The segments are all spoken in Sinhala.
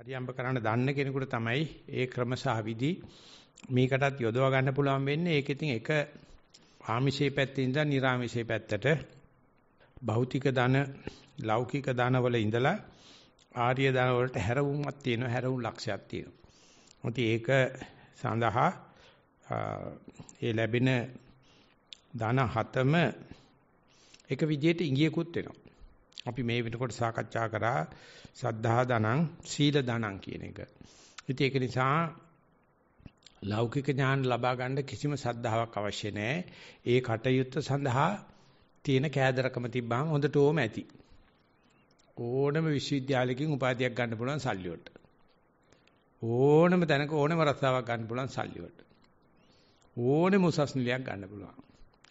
අරියම්බ කරන්න දන්න කෙනෙකුට තමයි ඒ ක්‍රම සහ විදි මේකටත් යොදවා ගන්න පුළුවන් වෙන්නේ. ඒක ඉතින් එක ආමිෂයේ පැත්තේ ඉඳලා නිර්ආමිෂයේ පැත්තට භෞතික ධන ලෞකික ධන වල ඉඳලා ආර්ය ධන වලට හැරවුමක් තියෙනවා හැරවුම් ලක්ෂයක් තියෙනවා. මොකද ඒක සඳහා ඒ ලැබෙන ධන හතම එක විදිහට ඉංගියකුත් වෙනවා. අපි මේ වෙනකොට සාකච්ඡා කරා සද්ධා ධනං සීල ධනං කියන එක. ඉතින් ඒක නිසා ලෞකික ඥාන ලබා ගන්න කිසිම සද්ධාාවක් අවශ්‍ය නැහැ. ඒ කටයුත්ත සඳහා තියෙන කෑදරකම තිබ්බම හොඳටම ඇති. ඕනම විශ්වවිද්‍යාලයකින් උපාධියක් ගන්න පුළුවන් සල්ලි වලට. ඕනම තැනක ඕනම රස්සාවක් ගන්න පුළුවන් සල්ලි වලට. ඕනෙම උසස් නිලයක් ගන්න පුළුවන්.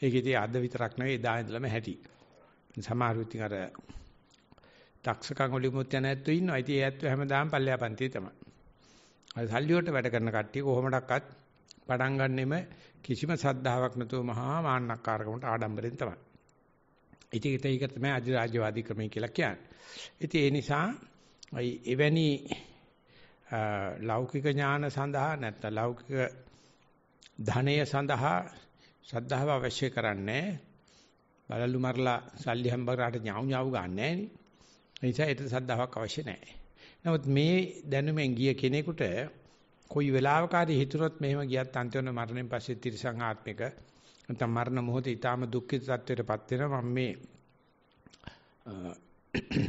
ඒක ඉතින් අද විතරක් නෙවෙයි එදා ඉඳලම හැටි. සමහර විට අර දක්ෂකම් වලිමුත් යන ඇත්තෝ ඉන්නවා. ඉතින් ඒ ඇත්තෝ හැමදාම පල්ලෙහා පන්තියේ තමයි. අර සල්ලි වලට වැඩ කරන කට්ටිය කොහොමඩක්වත් පටන් ගන්නෙම කිසිම සද්ධාාවක් නැතුව මහා මාන්නක්කාරකමට ආඩම්බරෙන් තමයි. ඉතින් ඒක තමයි අධිරාජ්‍යවාදී ක්‍රමය කියලා කියන්නේ. ඉතින් ඒ නිසා එවැනි ලෞකික ඥාන සඳහා නැත්නම් ලෞකික ධනය සඳහා ශ්‍රද්ධාව අවශ්‍ය කරන්නේ බලලු මරලා සල්ලි හැම්බරාට ඥාව් ඥාව් ගන්න නැහැ නේ. ඒ නිසා ඒට ශ්‍රද්ධාවක් අවශ්‍ය නැහැ. නමුත් මේ දැනුමෙන් ගිය කෙනෙකුට කොයි වෙලාවකරි හිතුනොත් මෙහෙම ගියත් අන්තිම මරණයෙන් පස්සේ තිරසං ආත්මික නැත්නම් මරණ මොහොතේ ඊටාම දුක්ඛිත තත්වයටපත් වෙනවා. මම මේ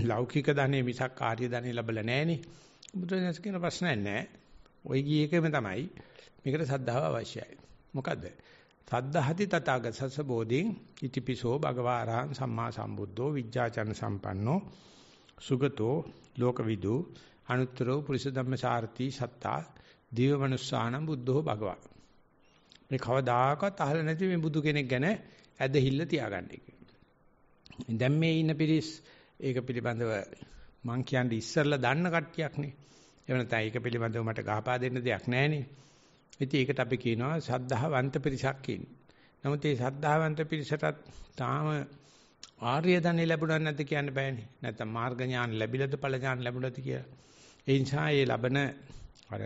ලෞකික ධනෙ මිසක් කාර්ය ධනෙ ලැබලා නැහෙනේ. බුදුරජාණන් කියන ප්‍රශ්නයක් නැහැ. ওই ගිය එකම තමයි මේකට සද්ධාව අවශ්‍යයි. මොකද්ද? සද්ධාහති තථාගතස්ස බෝධින් ඉතිපිසෝ භගවාරහං සම්මා සම්බුද්ධෝ විජ්ජාචන සම්පන්නෝ සුගතෝ ලෝකවිදු අනුත්තරෝ පුරිස ධම්මසාරති සත්තා දීව මනුස්සානම් බුද්ධෝ භගවා මේ කවදාකවත් අහලා නැති මේ බුදු කෙනෙක් ගැන ඇදහිල්ල තියාගන්න එක. දැන් මේ ඉන්න පිරිස් ඒක පිළිබඳව මං කියන්නේ ඉස්සරලා දන්න කට්ටියක්නේ. එහෙම නැත්නම් ඒක පිළිබඳව මට ගහපා දෙන්න දෙයක් නැහනේ. ඉතින් ඒකට අපි කියනවා සද්ධාවන්ත පිරිසක් කියන්නේ. නමුත් මේ සද්ධාවන්ත පිරිසටත් තාම ආර්ය ධනෙ ලැබුණා නැද්ද කියන්න බෑනේ. නැත්නම් මාර්ග ඥාන ලැබිලද ඵල ඥාන ලැබුණාද කියලා. ඒ නිසා මේ ලබන අර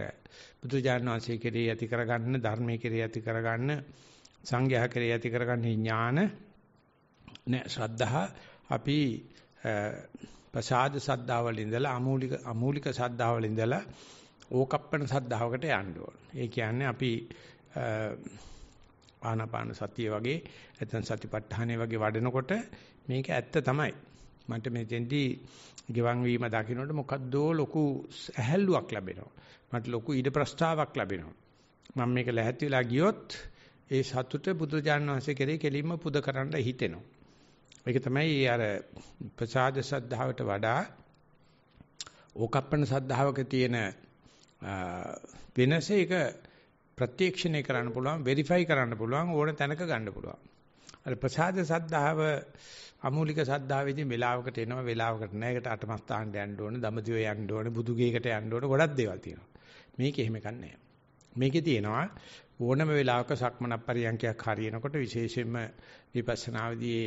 බුදුජානක වහන්සේ කෙරෙහි ඇති කරගන්න ධර්මයේ කෙරෙහි ඇති කරගන්න සංඝයා කෙරෙහි ඇති කරගන්න ඥාන නෑ ශ්‍රද්ධා අපි ප්‍රසාද සද්ධාවල ඉඳලා අමූලික අමූලික සද්ධාවල ඉඳලා ඕකප්පන සද්ධාවකට යන්න ඕන. ඒ කියන්නේ අපි ආනාපාන සතිය වගේ නැත්නම් සතිපට්ඨානය වගේ වඩනකොට මේක ඇත්ත තමයි. මට මෙතෙන්දී ගෙවන් වීම දකින්නට මොකද්දෝ ලොකු ඇහැල්ලුවක් ලැබෙනවා. මට ලොකු ඊඩ ප්‍රස්තාවක් ලැබෙනවා. මම මේක ලැහැත් වෙලා ගියොත් ඒ සතුට බුදුජාණන් වහන්සේ කෙරේ කෙලින්ම පුද කරන්න හිතෙනවා. ඒක තමයි අර ප්‍රසාද සද්ධාවට වඩා ඕකප්පන සද්ධාවක තියෙන වෙනස ඒක ප්‍රත්‍යක්ෂණය කරන්න පුළුවන් වෙරිෆයි කරන්න පුළුවන් ඕන තැනක ගන්න පුළුවන්. අර ප්‍රසාද සද්ධාව අමූලික සද්ධාවේදී වෙලාවකට එනවා වෙලාවකට නැහැ. ඒකට අටමස්ථානට යන්න ඕනේ, දඹදිව යන්න ඕනේ, බුදුගේකට යන්න ඕනේ, ගොඩක් දේවල් තියෙනවා. මේක එහෙම කන්නේ මේකේ තියෙනවා ඕනම වෙලාවක සක්මන පරියන්කයක් හරියනකොට විශේෂයෙන්ම විපස්සනාවේදී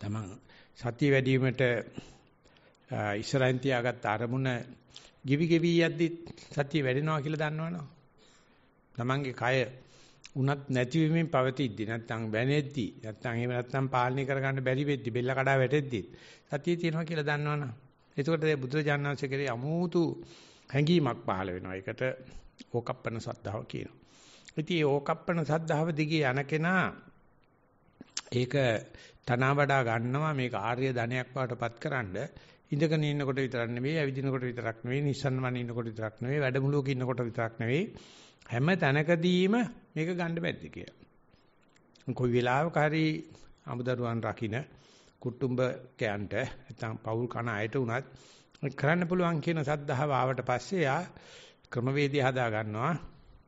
තමන් සතිය වැඩි වීමට ඉස්සරහින් තියාගත්ත අරමුණ ගිවි ගෙවි යද්දි සතිය වැඩෙනවා කියලා දන්නවනේ. තමන්ගේ කය උනත් නැතිවීමෙන් පවතිද්දි නැත්නම් බැනෙද්දි නැත්නම් එහෙම නැත්නම් පාලනය කරගන්න බැරි වෙද්දි බෙල්ල කඩා වැටෙද්දි සතිය තියෙනවා කියලා දන්නවනේ. එතකොට බුදුරජාණන් වහන්සේ කරේ අමූතු හැඟීමක් පහළ වෙනවා. ඒකට ඕකප්පන සද්ධාව කියනවා. ඉතින් මේ ඕකප්පන සද්ධාව දිගේ යන කෙනා ඒක තනවා වඩා ගන්නවා මේක ආර්ය ධනයක් බවටපත් කරන්න ඉඳගෙන ඉන්නකොට විතරක් නෙවෙයි ඇවිදිනකොට විතරක් නෙවෙයි නිස්සන්වන ඉන්නකොට විතරක් නෙවෙයි වැඩමුළුවක ඉන්නකොට විතරක් නෙවෙයි හැම තැනකදීම මේක ගන්න බැද්ද කියලා. කොයි වෙලාවක හරි අමුදරුවන් රකින්න කුටුම්බකයන්ට නැත්නම් පවුල් කන අයට උනත් කරන්න පුළුවන් කියන සද්ධාව ආවට පස්සේ යා ක්‍රමවේදය හදා ගන්නවා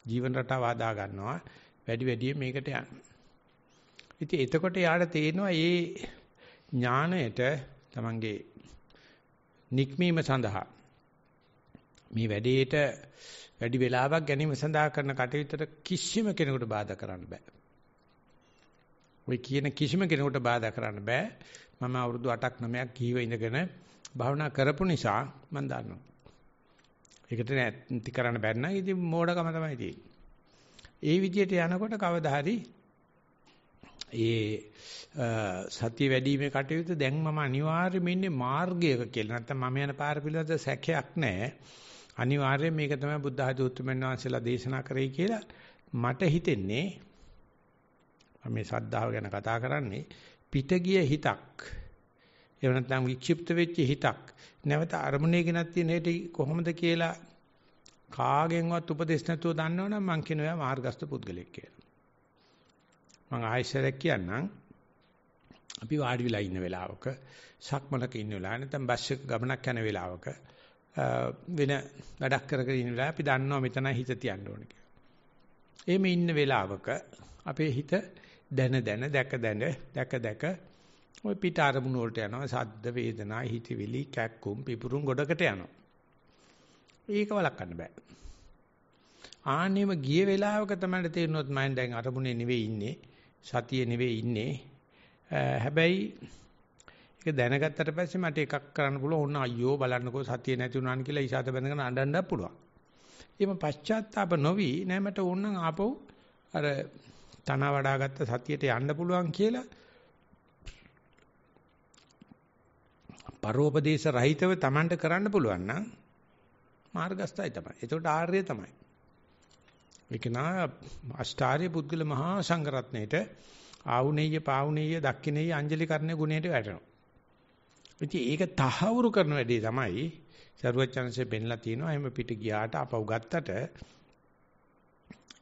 ජීවන රටාව හදා ගන්නවා වැඩි වැඩියෙන් මේකට යන්න. ඉතින් එතකොට යාට තේරෙනවා මේ ඥාණයට තමන්ගේ නික්මීම සඳහා මේ වැඩේට වැඩි වෙලාවක් ගැනීම සඳහා කරන කටයුත්තට කිසිම කෙනෙකුට බාධා කරන්න බෑ. ඔය කියන කිසිම කෙනෙකුට බාධා කරන්න බෑ. මම අවුරුදු 8ක් 9ක් කීව ඉඳගෙන භාවනා කරපු නිසා මම දන්නවා. ඒකට නැති කරන්න බැන්න ඉතින් මෝඩකම තමයි තියෙන්නේ. ඒ විදිහට යනකොට කවදා හරි ඒ සතිය වැඩිීමේ කටයුතු දැන් මම අනිවාර්යයෙන්ම ඉන්නේ මාර්ගයක කියලා. නැත්නම් මම යන පාර පිළිබඳ සැකයක් නැහැ. අනිවාර්යයෙන් මේක තමයි බුද්ධ ආදී උතුම්යන් වහන්සේලා දේශනා කරේ කියලා මට හිතෙන්නේ. මේ ශ්‍රද්ධාව ගැන කතා කරන්නේ පිටගිය හිතක්. එහෙම නැත්නම් වික්ෂිප්ත වෙච්ච හිතක්. නැවත අරමුණේ ගෙනත් තියෙන හැටි කොහොමද කියලා කාගෙන්වත් උපදෙස් නැතුව දන්නවනම් මං කියනවා මාර්ගස්ත පුද්ගලෙක් කියලා. මං ආයෙසරක් කියන්නම්. අපි වාඩි වෙලා ඉන්න වෙලාවක සක්මනක ඉන්න වෙලාව නැත්නම් බස් එක ගමනක් යන වෙලාවක වෙන වැඩක් කර කර ඉන්න වෙලාව අපි දන්නවා මෙතන හිත තියන්න ඕනේ කියලා. එහෙම ඉන්න වෙලාවක අපේ හිත දැන දැන දැක දැන දැක දැක ওই පිට අරමුණු වලට යනවා සද්ද වේදනා හිතවිලි කැක්කුම් පිපුරුම් ගොඩකට යනවා. ඒක වළක්වන්න බෑ. ආන්නෙම ගිය වෙලාවක තමයි තේරෙනොත් මම දැන් අරමුණේ නෙවෙයි ඉන්නේ සතියේ නෙවෙයි ඉන්නේ හැබැයි ඒක දැනගත්තට පස්සේ මට එකක් කරන්න පුළුවන් ඕන අයියෝ බලන්නකෝ සතිය නැති වුණාන් කියලා ඉසాత බඳගෙන අඬන්නත් පුළුවන්. එහෙම පශ්චාත්තාප නොවි නෑ මට ඕනනම් ආපහු අර තන වඩාගත්ත සතියට යන්න පුළුවන් කියලා පරෝපදේශ රහිතව Tamanට කරන්න පුළුවන් නම් මාර්ගස්ථයි තමයි. ඒකට ආර්ය තමයි. ඒක නා අෂ්ටාර්ය පුද්ගල මහා සංඝරත්නයේට ආවුනේය පාවුනේය දක්ඛිනේය අංජලි කරන්නේ ගුණයට වැටෙනවා. ඉතින් ඒක තහවුරු කරන වැඩේ තමයි සරුවචනසේ පෙන්ලා තියෙනවා. එහෙම පිට ගියාට අපව ගත්තට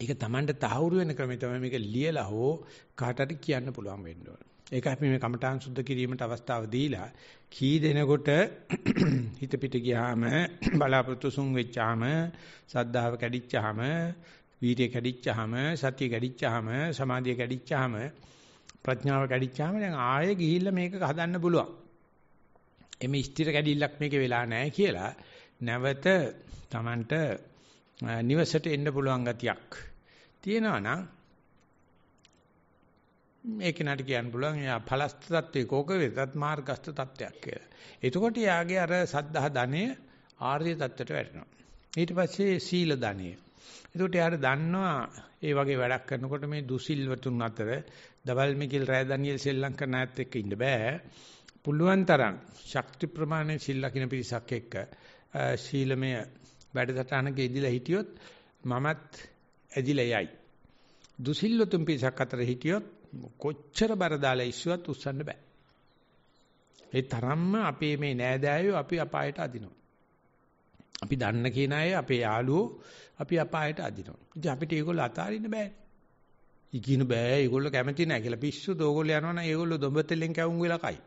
ඒක Tamanට තහවුරු වෙන ක්‍රමය තමයි මේක ලියලා හෝ කාටට කියන්න පුළුවන් වෙන්න ඕන. ඒක අපි මේ කමඨාන් සුද්ධ කිරීමට අවස්ථාව දීලා කී දෙනකොට හිත පිට ගියාම බලාපොරොත්තු සුන් වෙච්චාම සද්ධාව කැඩිච්චාම වීර්ය කැඩිච්චාම සතිය කැඩිච්චාම සමාධිය කැඩිච්චාම ප්‍රඥාව කැඩිච්චාම දැන් ආයෙ ගිහිල්ලා මේක හදන්න පුළුවන්. එමේ ස්ථිර කැඩිල්ලක් මේකේ වෙලා නැහැ කියලා නැවත Tamanට නිවසට එන්න පුළුවන් ගතියක් තියෙනවා නම් මේක නට කියන්න පුළුවන් එයා ඵලස්ත තත්වයේ කෝක වෙතත් මාර්ගස්ත තත්වයක් කියලා. එතකොට යාගේ අර සද්ධා ධනෙ ආර්ය තත්වයට වැටෙනවා. ඊට පස්සේ සීල ධනෙ. එතකොට යාර දන්නවා ඒ වගේ වැඩක් කරනකොට මේ දුසිල්වතුන් අතර දවල් මිකිල් රෑ දනියෙල් සෙල්ලම් කරන අයත් එක්ක ඉන්න බෑ. පුළුවන් තරම් ශක්ති ප්‍රමාණය සිල් ලකින පිරිසක් එක්ක ශීලමය වැඩසටහනක ඉදිලා හිටියොත් මමත් ඇදිලා යයි. දුසිල්වතුන් පිරිසක් අතර හිටියොත් කොච්චර බර දාලා ඉස්සුවත් උස්සන්න බෑ. ඒ තරම්ම අපේ මේ නෑදෑයෝ අපි අපායට අදිනවා. අපි දන්න කියන අය අපේ යාළුවෝ අපි අපායට අදිනවා. ඉතින් අපිට ඒගොල්ලෝ අතාරින්න බෑනේ. ඉකිනු බෑ ඒගොල්ලෝ කැමති නෑ කියලා පිස්සුද ඕගොල්ලෝ යනවනම් ඒගොල්ලෝ දොඹතෙල්ලෙන් කැවුම් වෙලා කයි.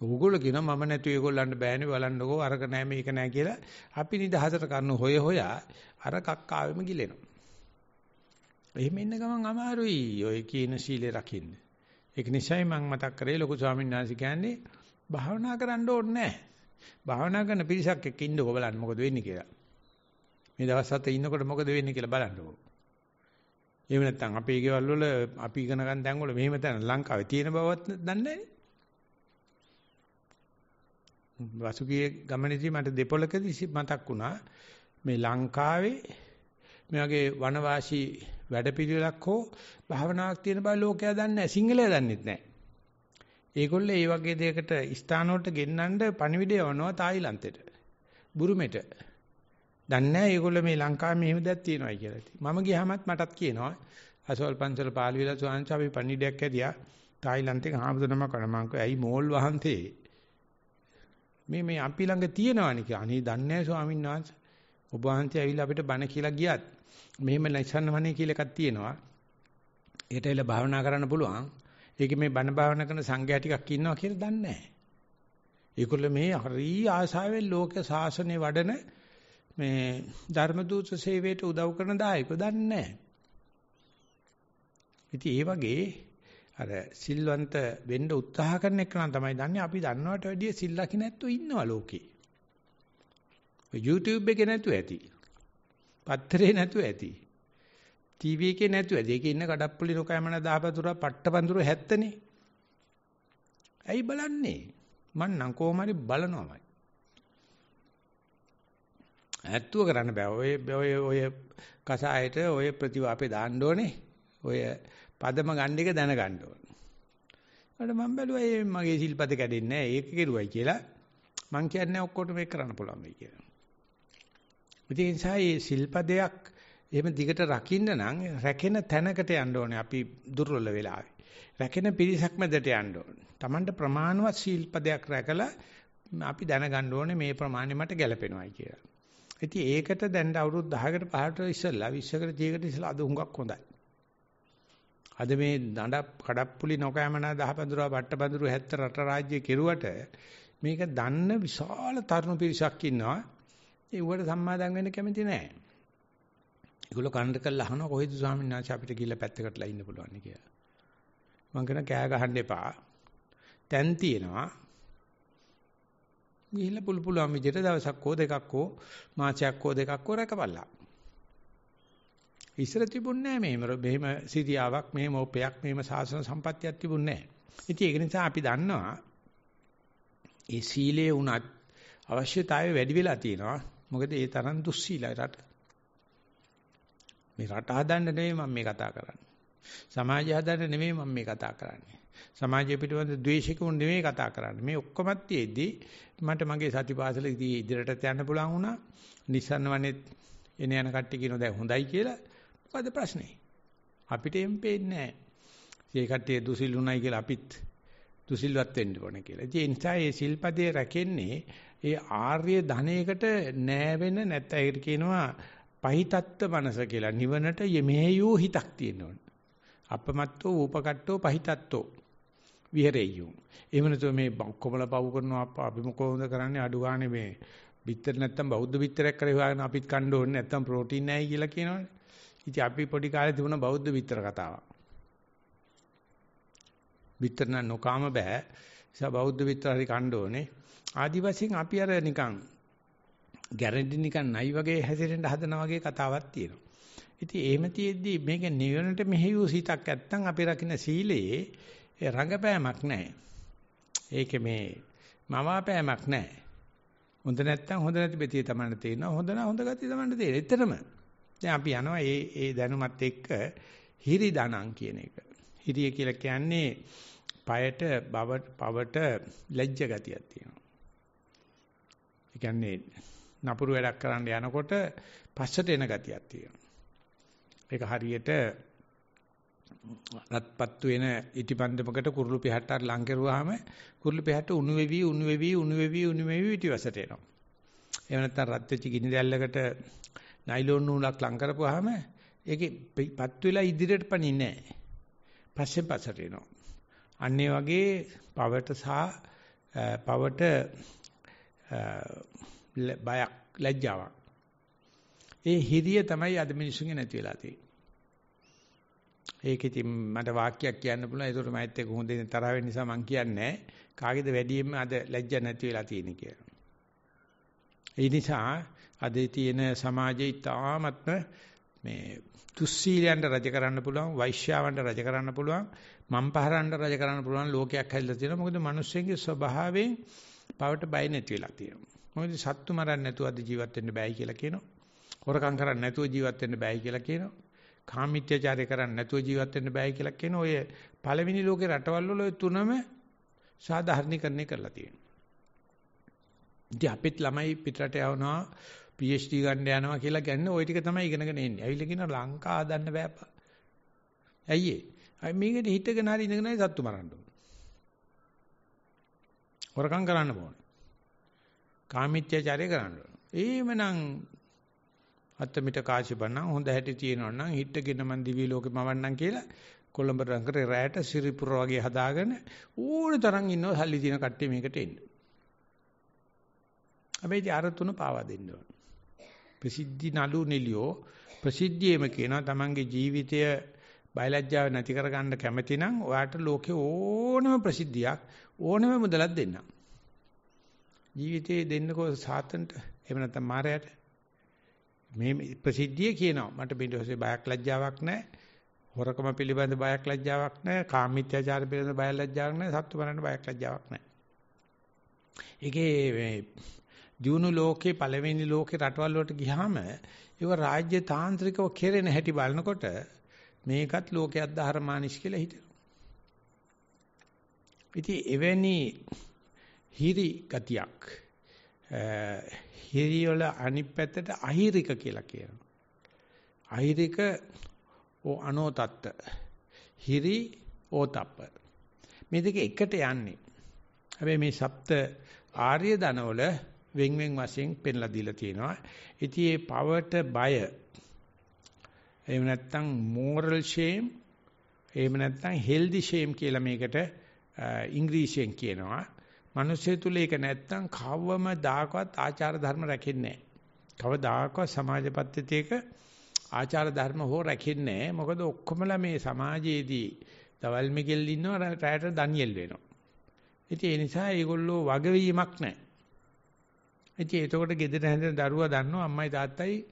ඕගොල්ලෝ කියනවා මම නැතු ඒගොල්ලන්ට බෑනේ බලන්නකෝ අරක නෑ මේක නෑ කියලා අපි නිදහසට කරන හොය හොයා අර කක්කාවෙම ගිලෙනවා. එහෙම ඉන්න ගමන් අමාරුයි ඔය කියන සීලේ රකින්න. ඒක නිසායි මම මතක් කරේ ලොකු ස්වාමීන් වහන්සේ කියන්නේ භාවනා කරන්න ඕනේ නැහැ. භාවනා කරන පිරිසක් එක්ක ඉන්නකො බලන්න මොකද වෙන්නේ කියලා. මේ දවස් හත ඉන්නකොට මොකද වෙන්නේ කියලා බලන්නකො. එහෙම නැත්නම් අපේ ගෙවල් වල අපි ඉගෙන ගන්න තැන් වල මෙහෙම තැන ලංකාවේ තියෙන බවත් දන්නේ නැහැ. වසුගිය ගමනේදී මට දෙපොලකදී මතක් වුණා මේ ලංකාවේ මේ වගේ වනවාසී වැඩපිළිවෙලක් හෝ භාවනාවක් තියෙන බව ලෝකයා දන්නේ නැහැ සිංහලයා දන්නෙත් නැහැ. ඒගොල්ලෝ මේ වගේ දෙයකට ස්ථාන වලට ගෙන්නඳ පණිවිඩය යවනවා තායිලන්තෙට. බුරුමෙට. දන්නේ නැහැ ඒගොල්ලෝ මේ ලංකාවේ මෙහෙම දෙයක් තියෙනවායි කියලා. මම ගියාමත් මටත් කියනවා අසවල් පන්සල පාළි විලා සුවංශ අපි පණිවිඩයක් ඇදියා තායිලන්තේ හාමුදුරනම කරමංක ඇයි මෝල් වහන්සේ මේ මේ අපි ළඟ තියෙනවනේ කියලා. අනේ දන්නේ නැහැ ස්වාමීන් වහන්සේ. ඔබ වහන්සේ ඇවිල්ලා අපිට බණ කියලා ගියත් මෙහෙම ලයිසන් වනේ කියලා එකක් තියෙනවා. ඒකට එල භාවනා කරන්න පුළුවන්. ඒක මේ බණ භාවනා කරන සංඝයා ටිකක් ඉන්නවා කියලා දන්නේ නැහැ. ඒගොල්ලෝ මේ හරි ආශාවෙන් ලෝක සාසනය වඩන මේ ධර්ම දූත සේවයට උදව් කරන දායක දන්නේ නැහැ. ඉතින් ඒ වගේ අර සිල්වන්ත වෙන්න උත්සාහ කරන එක නම් තමයි දන්නේ අපි දන්නවට වැඩිය සිල් ලකින ඇත්තෝ ඉන්නවා ලෝකේ. YouTube එකේ නැතුව ඇති. පත්තරේ නැතුව ඇති. ටීවී එකේ නැතුව ඇති. ඒකේ ඉන්න කඩප්පුලි නොකෑමන දහපතුර පට්ටපඳුර 70නේ. ඇයි බලන්නේ? මං නම් කොහොම හරි බලනවාමයි. ඇත්තුව කරන්න බෑ. ඔය ඔය ඔය කසායට ඔය ප්‍රතිවාපේ දාන්න ඕනේ. ඔය පදම ගන්න එක දැනගන්න ඕනේ. ඊට මම බැලුවා ඒ මගේ සිල්පද කැඩෙන්නේ නැහැ. ඒක කෙරුවයි කියලා. මං කියන්නේ ඔක්කොටම මේක කරන්න පුළුවන් වෙයි කියලා. ඒ නිසා මේ සිල්පදයක් එහෙම දිගට රකින්න නම් රැකෙන තැනකට යන්න ඕනේ අපි දුර්වල වෙලාවේ. රැකෙන පිරිසක් මැදට යන්න ඕනේ. Tamanට ප්‍රමාණවත් සිල්පදයක් රැකලා අපි දැනගන්න ඕනේ මේ ප්‍රමාණය මට ගැලපෙනවයි කියලා. ඉතින් ඒකට දැන් අවුරුදු 10කට 15කට ඉස්සෙල්ලා 20කට 30කට ඉස්සෙල්ලා අද හුඟක් හොඳයි. අද මේ දඬ කඩප්පුලි නොකෑමනා දහපඳුරා බට්ටපඳුරු 70 රට රාජ්‍ය කෙරුවට මේක දන්න විශාල තරුණ පිරිසක් ඉන්නවා. ඒ උවට සම්මාදම් වෙන්න කැමති නැහැ. ඒගොල්ලෝ කණ්ඩ කරලා අහනවා කොහෙද ස්වාමීන් වහන්සේ අපිට ගිහිල්ලා පැත්තකටලා ඉන්න පුළුවන් කියලා. මං කියන කෑ ගහන්න එපා. තැන් තියෙනවා. ගිහිල්ලා පුළු පුළුවන් විදිහට දවසක් හෝ දෙකක් හෝ මාසයක් හෝ දෙකක් හෝ රැකපල්ලා. ඉස්සර තිබුණේ නැහැ මෙහෙම මෙහෙම සිරියාවක් මෙහෙම ඕපයක් මෙහෙම සාසන සම්පත්තියක් තිබුණේ නැහැ. ඉතින් ඒක නිසා අපි දන්නවා ඒ සීලයේ උනත් අවශ්‍යතාවය වැඩි වෙලා තියෙනවා. මොකද ඒ තරම් දුස්සීලයි රට. මේ රට හදන්න නෙමෙයි මම මේ කතා කරන්නේ. සමාජය හදන්න නෙමෙයි මම මේ කතා කරන්නේ. සමාජය පිටවෙන ද්වේෂිකුන් නෙමෙයි කතා කරන්නේ. මේ ඔක්කොමත් තියේදී මට මගේ සතිපාසලේදී ඉදිරියට යන්න පුළුවන් වුණා. නිසන්න වනේ එන යන කට්ටිය කියනවා දැන් හොඳයි කියලා. මොකද ප්‍රශ්නේ? අපිට එම් පේන්නේ නැහැ. ඒ කට්ටිය දුසිල් උණයි කියලා අපිත් දුසිල්වත් වෙන්න ඕනේ කියලා. ඉතින් ඒ නිසා මේ සිල්පදේ රැකෙන්නේ ඒ ආර්ය ධනයකට නෑවෙන නැත්නම් ඒකට කියනවා පහිතත්ත්ව මනස කියලා. නිවනට යෙමෙහියෝ හිතක් තියෙන්න ඕනේ. අපමත්තෝ ූපකට්ටෝ පහිතත්තෝ විහෙරෙය්‍යෝ. එහෙම නැතුව මේ කොමල පව් කරනවා අපි මොකෝද කරන්නේ අඩු ගානේ මේ බිත්තර නැත්තම් බෞද්ධ බිත්තරයක් කරේ හොයාගෙන අපිත් කන්න ඕනේ නැත්තම් ප්‍රෝටීන් නැහැ කියලා කියනවනේ. ඉතින් අපි පොඩි කාලේ තිබුණ බෞද්ධ බිත්තර කතාවක්. බිත්තර නම් නොකාම බෑ. නිසා බෞද්ධ බිත්තර හරි කන්න ඕනේ. ආදිවාසීන් අපි අර නිකන් ගැරන්ටි නිකන් නයි වගේ හැසිරෙන්න හදනා වගේ කතාවක් තියෙනවා. ඉතින් එහෙම තියෙද්දි මේක නිවනට මෙහෙයු සිතක් නැත්තම් අපි රකින්න සීලයේ රංගපෑමක් නැහැ. ඒකේ මේ මවාපෑමක් නැහැ. හොඳ නැත්තම් හොඳ නැති බෙතිය තමයි තේරෙනවා. හොඳ නම් හොඳ ගතිය තමයි තේරෙන්නේ. එතරම්. දැන් අපි යනවා ඒ ඒ දැනුමත් එක්ක හිරි දනං කියන එක. හිරිය කියලා කියන්නේ পায়ට බව පවට ලැජ්ජ ගතියක් තියෙනවා. ඒ කියන්නේ නපුරු වැඩක් කරන්න යනකොට පස්සට එන ගතියක් තියෙනවා. ඒක හරියට රත්පත්තු වෙන ඉටිපන්දමකට කුරුළු පිහට්ටක් ලං කරුවාම කුරුළු පිහට්ට උණු වෙවි උණු වෙවි උණු වෙවි උණු වෙවි පිටිවසට එනවා. එහෙම නැත්නම් රත් වෙච්ච ගිනි දැල්ලකට නයිලෝන් නූලක් ලං කරපුවාම ඒකේ පත් වෙලා ඉදිරියට පනින්නේ නැහැ. පස්සේ පස්සට එනවා. අන්න වගේ පවට සහ පවට බයක් ලැජ්ජාවක්. ඒ හිරිය තමයි අද මිනිස්සුන්ගේ නැති වෙලා තියෙන්නේ. ඒක ඉතින් මට වාක්‍යයක් කියන්න පුළුවන්. ඒකට මයිත් එක්ක හොඳින් තරහ වෙන්න නිසා මම කියන්නේ කාගේද වැඩියෙන්ම අද ලැජ්ජ නැති වෙලා තියෙන්නේ කියලා. ඒ නිසා අද තියෙන සමාජයේ තාමත්ම මේ දුස්සීලයන්ට රජ කරන්න පුළුවන්, වෛශ්‍යාවන්ට රජ කරන්න පුළුවන්, මම් පහරන්න රජ කරන්න පුළුවන් ලෝකයක් හැදලා තියෙනවා. මොකද මිනිස්සුන්ගේ ස්වභාවයෙන් පවට බය නැති වෙලා තියෙනවා. මොකද සත්තු මරන්න නැතුව අද ජීවත් වෙන්න බෑයි කියලා කියනවා. හොරකම් කරන්න නැතුව ජීවත් වෙන්න බෑයි කියලා කියනවා. කාමීත්‍යචාරය කරන්න නැතුව ජීවත් වෙන්න බෑයි කියලා කියන ඔය පළවෙනි ලෝකේ රටවල් වල ඔය තුනම සාධාරණීකරණය කරලා තියෙනවා. ඉතින් අපිත් ළමයි පිටරට යවනවා PhD ගන්න යනවා කියලා කියන්නේ ওই ටික තමයි ඉගෙනගෙන එන්නේ. ඇවිල්ලා කියන ලංකා හදන්න බෑපා. ඇයි ඒ? අයි මේකට හිටගෙන හරි ඉඳගෙන සත්තු මරන්න ඕන. හොරකම් කරන්න ඕනේ. කාමීත්‍යචාරය කරන්න ඕන. එහෙමනම් අත්තමිට කාසිබණන් හොඳ හැටි තියෙනවා නම් හිටගෙන මන් දිවි ලෝකෙ මවන්නම් කියලා කොළඹ රංගරේ රැයට සිරිපුර වගේ හදාගෙන ඕන තරම් ඉන්නවා සල්ලි තියෙන කට්ටිය මේකට එන්න. හැබැයි අර තුන පාවා දෙන්න ඕන. ප්‍රසිද්ධි නලු නිලියෝ. ප්‍රසිද්ධියම කියනවා තමන්ගේ ජීවිතය බයලජ්ජාව නැති කරගන්න කැමති නම් ඔයාට ලෝකේ ඕනම ප්‍රසිද්ධියක් ඕනම මුදලක් දෙන්න. ජීවිතේ දෙන්නකෝ සාතන්ට එහෙම නැත්නම් මාරයට. මේ ප්‍රසිද්ධිය කියනවා. මට බින්දෝසේ බයක් ලැජ්ජාවක් නැහැ. හොරකම පිළිබඳ බයක් ලැජ්ජාවක් නැහැ. කාමීත්‍යාචාර පිළිබඳ බයක් ලැජ්ජාවක් නැහැ. සත්තු මරන්න බයක් ලැජ්ජාවක් නැහැ. ඒකේ මේ දියුණු ලෝකේ පළවෙනි ලෝකේ රටවල් වලට ගියාම ඒක රාජ්‍ය තාන්ත්‍රිකව කෙරෙන හැටි බලනකොට මේකත් ලෝකයක් ධර්මානිස් කියලා හිතෙනවා. ඉතින් එවැනි හිරි ගතියක් හිරි වල අනිත් පැත්තට අහිරික කියලා කියනවා. අහිරික ඕ අනෝතත්ත හිරි ඕතප්ප මේ දෙක එකට යන්නේ. හැබැයි මේ සප්ත ආර්ය ධනවල වෙන් වෙන් වශයෙන් පෙන්ලා දීලා තියෙනවා. ඉතින් මේ පවට බය එහෙම නැත්නම් moral shame එහෙම නැත්නම් healthy shame කියලා මේකට ඉංග්‍රීසියෙන් කියනවා. මිනිස්සු තුල ඒක නැත්නම් කවම දාකවත් ආචාර ධර්ම රැකෙන්නේ නැහැ. කවදාකවත් සමාජ පද්ධතියක ආචාර ධර්ම හෝ රැකෙන්නේ නැහැ. මොකද ඔක්කොමලා මේ සමාජයේදී දවල් මිගෙල් ඉන්නවා රැයට ඩැනියෙල් වෙනවා. ඉතින් ඒ නිසා ඒගොල්ලෝ වගවීමක් නැහැ. ඉතින් එතකොට ගෙදර හැදෙන දරුවා දන්නවා අම්මයි තාත්තයි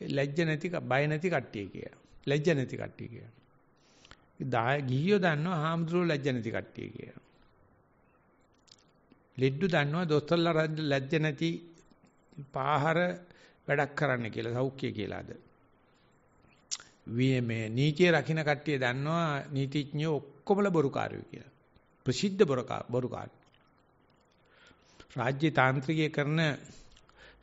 ලැජ්ජ නැති බය නැති කට්ටිය කියලා. ලැජ්ජ නැති කට්ටිය කියලා. දාය ගිහියෝ දන්නවා හාමුදුරුවෝ ලැජ්ජ නැති කට්ටිය කියලා. ලෙඩ්ඩු දන්නවා දොස්තරලා ලැජ්ජ නැති පාහර වැඩක් කරන්න කියලා සෞඛ්‍ය කියලාද. මේ නීතිය රකින්න කට්ටිය දන්නවා නීතිඥයෝ ඔක්කොමල බොරුකාරයෝ කියලා. ප්‍රසිද්ධ බොරුකාරයෝ. රාජ්‍ය තාන්ත්‍රිකය කරන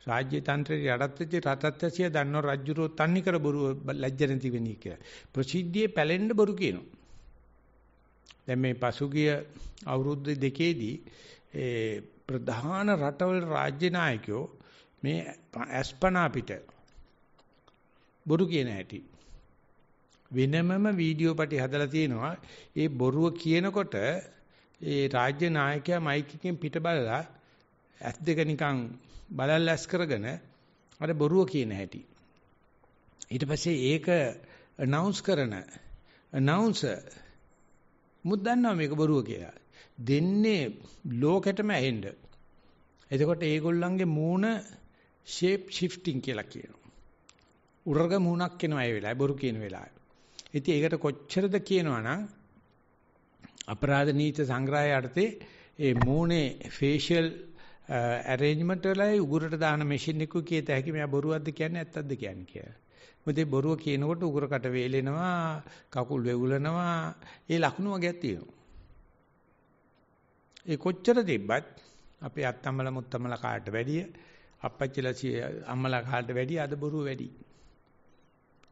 රාජ්‍ය තන්ත්‍රයේ යටත් වෙච්ච රටත්‍යසිය දන්නව රජුරෝ තන්නි කර බොරු ලැජ්ජ නැති වෙනී කියලා. ප්‍රසිද්ධියේ පැලෙන්න බොරු කියනවා. දැන් මේ පසුගිය අවුරුදු දෙකේදී ඒ ප්‍රධාන රටවල රාජ්‍ය නායකයෝ මේ ඇස්පනා පිට බොරු කියන හැටි වෙනමම වීඩියෝ පටි හදලා තියෙනවා. ඒ බොරුව කියනකොට ඒ රාජ්‍ය නායකයා මයික් එකෙන් පිට බලලා ඇස් දෙක නිකන් බලල් ඇස් කරගෙන අර බොරුව කියන හැටි. ඊට පස්සේ ඒක අනවුන්ස් කරන අනවුන්සර් මුත් දන්නවා මේක බොරුව කියලා. දෙන්නේ ලෝකෙටම ඇහෙන්න. එතකොට ඒගොල්ලන්ගේ මූණ ෂේප් ෂිෆ්ටිං කියලා කියනවා. උරග මූණක් එනවා ඒ වෙලාවේ බොරු කියන වෙලාවේ. ඉතින් ඒකට කොච්චරද කියනවනම් අපරාධ නීති සංග්‍රහය යටතේ ඒ මූණේ ෆේෂියල් ඇරේන්ජ්මන්ට් වලයි උගුරට දාන මැෂින් එකක කියත හැකි මෙයා බොරුවක්ද කියන්නේ ඇත්තක්ද කියන්නේ කියලා. මොකද ඒ බොරුව කියනකොට උගුරකට වේලෙනවා, කකුල් වෙවුලනවා, ඒ ලකුණු වගේක් තියෙනවා. ඒ කොච්චර තිබ්බත් අපේ අත්තම්මල මුත්තම්මල කාට වැඩිය අපච්චිලා අම්මලා කාට වැඩිය අද බොරුව වැඩි.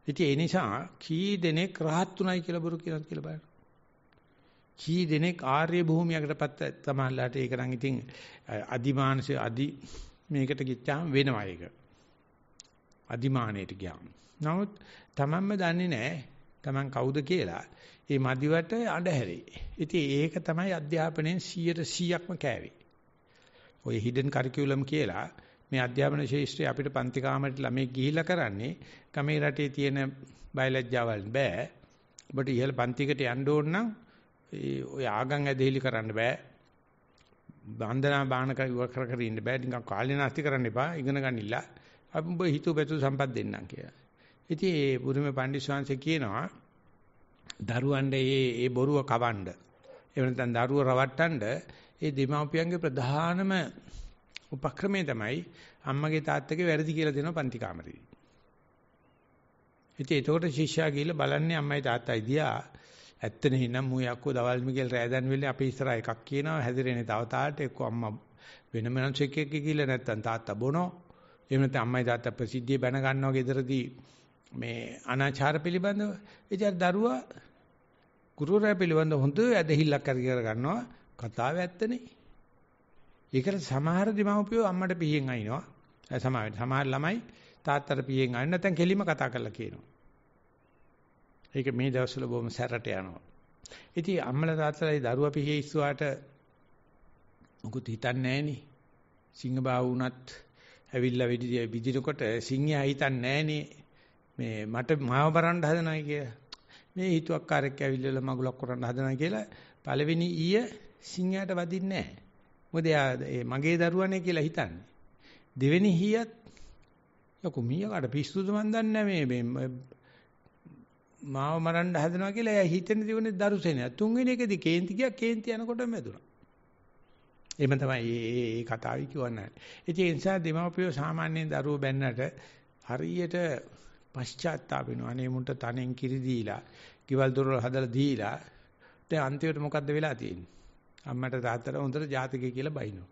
ඉතින් ඒ නිසා කී දෙනෙක් රහත් උනායි කියලා බොරු කියනත් කියලා බලන්න. කී දෙනෙක් ආර්ය භූමියකටපත් තමයිලාට ඒක නම් ඉතින් අදිමානසේ අදි මේකට ගිච්චාම වෙනවා ඒක. අදිමානයට ගියාම. නමුත් තමන්ම දන්නේ නැහැ තමන් කවුද කියලා. ඒ මදිවට අඬහැරේ. ඉතින් ඒක තමයි අධ්‍යාපනයෙන් 100%ක්ම කෑවේ. ඔය හිඩන් කරිකියුලම් කියලා මේ අධ්‍යාපන ශාස්ත්‍රය අපිට පන්ති කාමරේට ළමයි ගිහිලා කරන්නේ ගමේ රටේ තියෙන බයලජ්ජාවල් බෑ. ඔබට ඉහළ පන්තිකට යන්න ඕන නම් ඒ ඔය ආගම් ඇදහිලි කරන්න බෑ. බන්ධනා බාහන කර කර ඉන්න බෑ. නිකන් කාලේ නැස්ති කරන්න එපා. ඉගෙන ගන්නilla. අපි උඹ හිතුව පැතු සම්පත් දෙන්නම් කියලා. ඉතින් ඒ බුරුමේ පණ්ඩිත ශාන්සේ කියනවා දරුවන්ට මේ ඒ බොරුව කවන්න. එහෙම නැත්නම් දරුව රවට්ටන්න ඒ දෙමාපියන්ගේ ප්‍රධානම උපක්‍රමය තමයි අම්මගේ තාත්තගේ වැරදි කියලා දෙනවා පන්ති කාමරේදී. ඉතින් ඒතකොට ශිෂ්‍යයා ගිහිල්ලා බලන්නේ අම්මයි තාත්තයි දිහා ඇත්තනේ නම් මූ යක්කෝ දවල් මිගෙල් රෑදන් වෙලේ අපි ඉස්සරහ එකක් කියනවා හැදිරෙන්නේ තව තාට එක්ක අම්මා වෙන මිනිස්සෙක් එක්ක ගිහලා නැත්තම් තාත්තා බොනෝ. එහෙම නැත්නම් අම්මයි තාත්තා ප්‍රසිද්ධිය බැන ගන්නවා ගෙදරදී මේ අනාචාර පිළිබඳව. ඉතින් දරුවා ගුරුවරයා පිළිබඳව හොඳ ඇදහිල්ලක් කර ගන්නවා. කතාව ඇත්තනේ. ඒකට සමහර දෙමව්පියෝ අම්මට පිහින් අයින්නවා සමහර සමහර ළමයි තාත්තට පිහින් අයින්. නැත්නම් කෙලිම කතා කරලා කියනවා. ඒක මේ දවස්වල බොහොම සැරට යනවා. ඉතින් අම්මලා තාත්තලායි දරුවා පිහේ ඉස්සුවාට මොකුත් හිතන්නේ නැහනේ. සිංහබාව වුණත් ඇවිල්ලා විදිනකොට සිංහයා හිතන්නේ නැහනේ මේ මට මාව බරන්න හදනයි කියලා. මේ හිතුවක්කාරයෙක් ඇවිල්ලා මගුලක් කරන්න හදනයි කියලා පළවෙනි ඊය සිංහයාට වදින්නේ නැහැ. මොකද එයා මගේ දරුවනේ කියලා හිතන්නේ. දෙවෙනි හීයත් යකෝ මීයාට පිස්සුද මන් දන්නේ මේ මාව මරන්න හදනවා කියලා එයා හිතෙන දිවනේ දරුසෙනිය. තුන්වෙනි එකේදී කේන්ති ගියා කේන්ති යනකොට මැදුණා. එහෙම තමයි මේ මේ කතාවයි කියවන්නේ. ඉතින් ඒ නිසා දෙමව්පියෝ සාමාන්‍යයෙන් දරුවෝ බැන්නට හරියට පශ්චාත්තාප වෙනවා. අනේ මුන්ට තනෙන් කිරි දීලා, කිවල් දොරවල් හදලා දීලා දැන් අන්තිමට මොකද්ද වෙලා තියෙන්නේ? අම්මට තාත්තට හොඳට ජාතකය කියලා බයිනවා.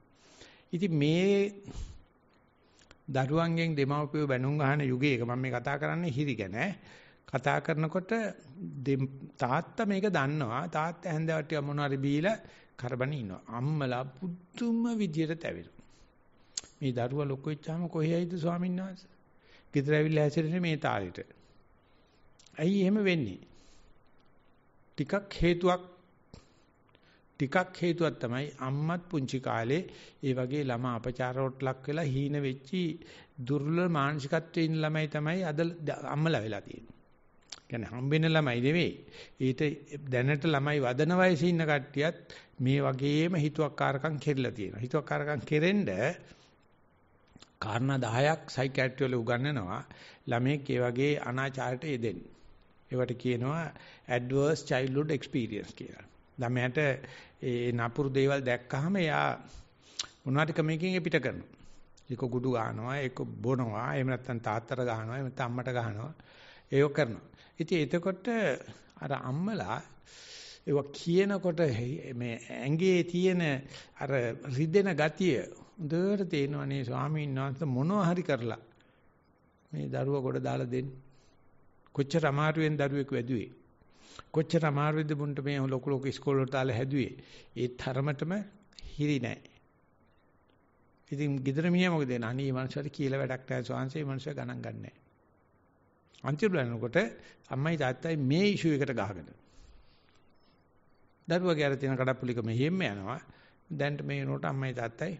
ඉතින් මේ දරුවන්ගෙන් දෙමව්පියෝ බැනුම් අහන යුගයක මම මේ කතා කරන්නේ හිරි ගැන. කතා කරනකොට තාත්තා මේක දන්නවා. තාත්තා හැන්දවට මොනවාරි බීලා කරබන ඉන්නවා. අම්මලා පුදුම විදියට තැවෙනවා. මේ දරුවා ලොකු වෙච්චාම කොහේයිද ස්වාමීන් වහන්සේ? ගෙදර ඇවිල්ලා හැසිරෙන්නේ මේ තාලෙට. ඇයි එහෙම වෙන්නේ? ටිකක් හේතුවක් ටිකක් හේතුවක් තමයි අම්මත් පුංචි කාලේ ඒ වගේ ළමා අපචාරවට ලක් වෙලා හීන වෙච්චි දුර්වල මානසිකත්වයේ ඉන්න ළමයි තමයි අද අම්මලා වෙලා තියෙන්නේ. කියන්නේ හම්බෙන ළමයි නෙවෙයි. ඊට දැනට ළමයි වදන වයසේ ඉන්න කට්ටියත් මේ වගේම හිතුවක්කාරකම් කෙරලා තියෙනවා. හිතුවක්කාරකම් කෙරෙන්න කාරණා 10ක් සයිකියාට්‍රි වල උගන්වනවා. ළමෙක් ඒ වගේ අනාචාරයට යෙදෙන්න. ඒවට කියනවා adverse childhood experience කියලා. ළමයාට ඒ නපුරු දේවල් දැක්කහම එයා මොනවාට කමකින් පිට කරනවා. ඒක කුඩු ගන්නවා, ඒක බොනවා, එහෙම නැත්නම් තාත්තට ගන්නවා, එහෙම නැත්නම් අම්මට ගන්නවා. ඒක කරනවා. ඉතින් එතකොට අර අම්මලා ඒක කියනකොට මේ ඇඟේ තියෙන අර රිදෙන ගතිය හොඳට තේනවනේ ස්වාමීන් වහන්සේ මොනවා හරි කරලා මේ දරුවා කොට දාලා දෙන්න. කොච්චර අමාරුවෙන් දරුවෙක් වැදුවේ. කොච්චර අමාරුවෙන්ද මුන්ට මේ ලොකු ලොකු ඉස්කෝල වලට දාලා හැදුවේ. ඒ තරමටම හිරි නැහැ. ඉතින් ගෙදර මිනිහා මොකද දෙන්නේ? අනේ මේ මනුස්සයාට කියලා වැඩක් නැහැ ස්වාංශේ මේ මනුස්සයා ගණන් ගන්නෑ. අන්තිම බලනකොට අම්මයි තාත්තයි මේ ඉෂුව එකට ගහගෙන. දරුවගේ අර තියෙන කඩප්පුලිකම හිෙම්ම යනවා. දැන්ට මේ වෙනකොට අම්මයි තාත්තයි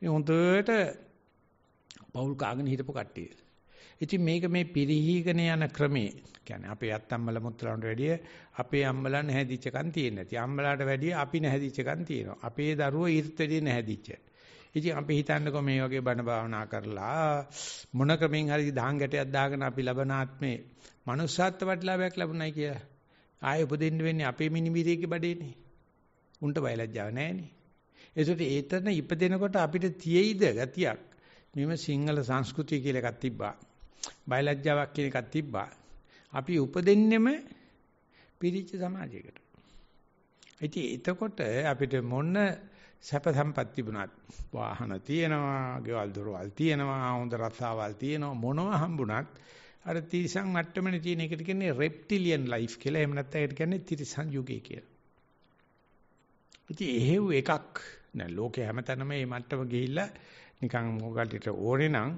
මේ හොඳට පෞල් කාගෙන හිටපු කට්ටිය. ඉතින් මේක මේ පිරිහීගෙන යන ක්‍රමේ කියන්නේ අපේ අත්තම්මල මුත්‍රාන්ට වැඩිය අපේ අම්මලා නැහැදිච්චකම් තියෙන නැති. අම්මලාට වැඩිය අපි නැහැදිච්චකම් තියෙනවා. අපේ දරුවෝ ඊට වැඩිය නැහැදිච්ච. ඉතින් අපි හිතන්නකෝ මේ වගේ බණ භාවනා කරලා මොන ක්‍රමෙන් හරි දහං ගැටයක් දාගෙන අපි ලබන ආත්මේ manussත්ව වටිලාභයක් ලැබුණයි කියලා. ආයෙ උපදින්න වෙන්නේ අපේ මිනිමිරියගේ බඩේනේ. උන්ට බයලජ්ජාව නැහැනේ. ඒසොට ඒතන ඉපදෙනකොට අපිට තියෙයිද ගතියක්. මෙම සිංහල සංස්කෘතිය කියලා එකක් තිබ්බා. බයලජ්ජාවක් කියන එකක් තිබ්බා. අපි උපදින්නෙම පිරිච්ච සමාජයකට. ඉතින් එතකොට අපිට මොන සැප සම්පත් තිබුණත් වාහන තියෙනවා, ගෙවල් දොරවල් තියෙනවා, හොඳ රස්සාවල් තියෙනවා මොනවා හම්බුණත් අර තිරිසන් මට්ටමේ තියෙන එකට කියන්නේ රෙප්ටිලියන් ලයිෆ් කියලා. එහෙම නැත්නම් ඒකට කියන්නේ තිරිසන් යුගය කියලා. ඉතින් එහෙව් එකක් නෑ ලෝකේ හැමතැනම මේ මට්ටම ගිහිල්ලා නිකන් මොකල්ට ඕනේ නම්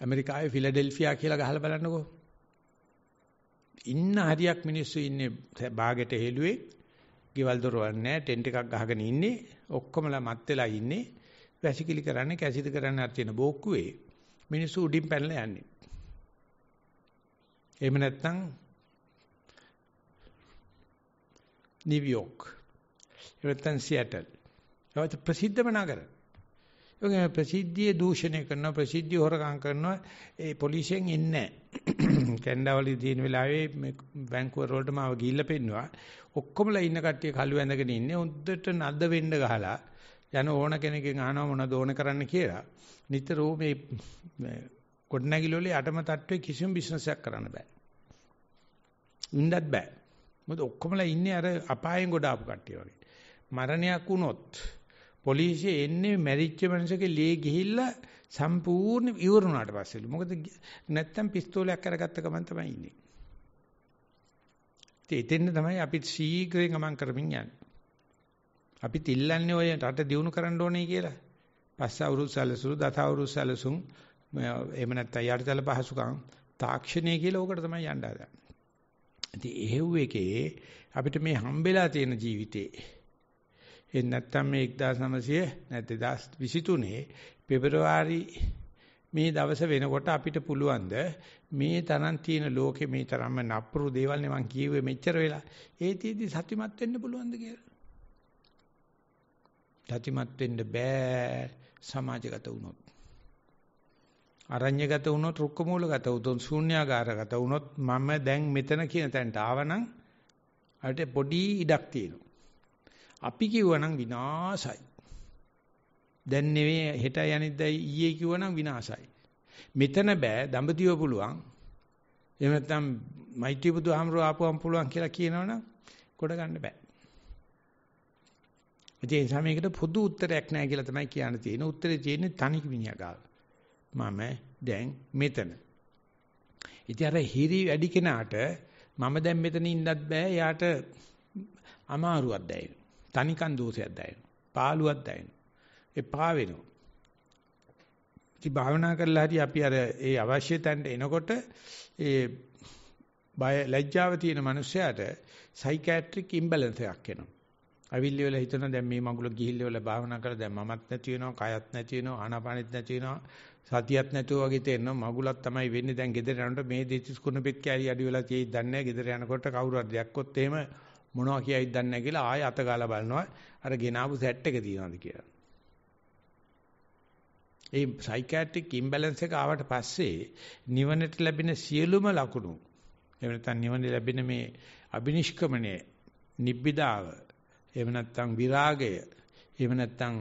ඇමරිකාවේ ෆිලඩෙල්ෆියා කියලා ගහලා බලන්නකෝ. ඉන්න හරියක් මිනිස්සු ඉන්නේ බාගෙට හෙළුවේ. ගෙවල් දොරවල් නැහැ, ටෙන්ට් එකක් ගහගෙන ඉන්නේ. ඔක්කොමලා මත් වෙලා ඉන්නේ. වැසිකිලි කරන්නේ, කැසිද කරන්නේ අර තියෙන බෝක්කුවේ. මිනිස්සු උඩින් පැනලා යන්නේ. එහෙම නැත්නම් නිව්යෝක්. එහෙම නැත්නම් සියටල්. ඒවත් ප්‍රසිද්ධම නගර. ඒගොල්ලෝ ප්‍රසිද්ධියේ දූෂණය කරනවා ප්‍රසිද්ධිය හොරකම් කරනවා ඒ පොලිසියෙන් එන්නේ නැහැ. කැනඩාවලදී තියෙන වෙලාවේ මේ වැන්කුවර් වලට මාව ගිහිල්ලා පෙන්නවා. ඔක්කොමලා ඉන්න කට්ටිය කළු ඇඳගෙන ඉන්නේ. හොඳට නද්ද වෙන්න ගහලා යන ඕන කෙනකින් අහනවා මොනවද ඕන කරන්න කියලා. නිතරම මේ කොඩනැගිලි වල යටම තට්ටුවේ කිසිම බිස්නස් එකක් කරන්න බෑ. ඉන්නත් බෑ. මොකද ඔක්කොමලා ඉන්නේ අර අපායෙන් ගොඩ ආපු කට්ටිය වගේ. මරණයක් වුණොත් පොලිසිය එන්නේ මැරිච්ච මනුස්සගේ ලේ ගිහිල්ලා සම්පූර්ණ ඉවරුණාට පස්සෙලු. මොකද නැත්තම් පිස්තෝලයක් අරගත්ත ගමන් තමයි ඉන්නේ. ඉතින් තමයි අපි ශීඝ්‍රයෙන් ගමන් කරමින් යන්නේ. අපි තිල්ලන්නේ ඔය රට දියුණු කරන්න ඕනේ කියලා. පස්ස අවුරුදු සැලසුරු දත අවුරුදු සැලසුම් එහෙම නැත්නම් යටිතල පහසුකම් තාක්ෂණය කියලා ඕකට තමයි යන්න හදන්නේ. ඉතින් එහෙව් එකේ අපිට මේ හම්බෙලා තියෙන ජීවිතේ එන්න නැත්නම් මේ 1900 නැත්නම් 2023 පෙබරවාරි මේ දවස වෙනකොට අපිට පුළුවන්ද මේ තරම් තියෙන ලෝකේ මේ තරම්ම නපුරු දේවල් නේ මං කියුවේ මෙච්චර වෙලා ඒතිෙදි සතුටුමත් වෙන්න පුළුවන්ද කියලා සතුටුමත් වෙන්න බෑ සමාජගත වුණොත් අරඤ්‍යගත වුණොත් රුක්ක මූලගත වුණොත් ශූන්‍යාකාරගත වුණොත් මම දැන් මෙතන කියන තැනට ආවනම් අරට පොඩි ඉඩක් තියෙනවා අපි කිව්වනම් විනාසයි. දැන් නෙවෙයි හෙටයි අනිද්දායි ඊයේ කිව්වනම් විනාසයි. මෙතන බෑ දඹදිව පුළුවන්. එහෙම නැත්නම් මෛත්‍රී බුදුහාමරෝ ආපුවම් පුළුවන් කියලා කියනවනම් කොට ගන්න බෑ. ඒ නිසා මේකට පොදු උත්තරයක් නැහැ කියලා තමයි කියන්න තියෙන. උත්තරේ තියෙන්නේ තනි මිනිහා ගාව. මම දැන් මෙතන. ඉතින් අර හිරි වැඩි කෙනාට මම දැන් මෙතන ඉන්නත් බෑ. යාට අමාරුවක් දැනෙනවා. තනිකන් දෝෂයක් දැනෙනවා. පාළුවක් දැනෙනවා. එපා වෙනවා. ඉතින් භාවනා කරලා හරි අපි අර ඒ අවශ්‍ය තැනට එනකොට ඒ බය ලැජ්ජාව තියෙන මනුස්සයාට සයිකියාට්‍රික් ඉම්බැලන්ස් එකක් එනවා. අවිල්ලි වල හිතන දැන් මේ මගුල ගිහිල්ල වල භාවනා කරලා දැන් මමත් නැති වෙනවා, කයත් නැති වෙනවා, ආනාපානෙත් නැති වෙනවා, සතියක් නැතුව වගේ තේරෙනවා මගුලක් තමයි වෙන්නේ දැන් ගෙදර යනකොට මේ දෙතිස් කුණ පෙත් කෑලි අඩි වෙලා තියෙයි දන්නේ නැහැ ගෙදර යනකොට කවුරු හරි දැක්කොත් එහෙම මොනවා කියයිද දන්නේ නැහැ කියලා ආයෙ අත ගාලා බලනවා අර ගෙනාවු සෙට් එක තියනවාද කියලා. ඒ සයිකියාට්‍රික් ඉම්බැලන්ස් එක ආවට පස්සේ නිවනට ලැබෙන සියලුම ලකුණු එහෙම නැත්නම් නිවන ලැබෙන මේ අබිනිෂ්ක්‍මණය නිබ්බිදාව එහෙම නැත්නම් විරාගය එහෙම නැත්නම්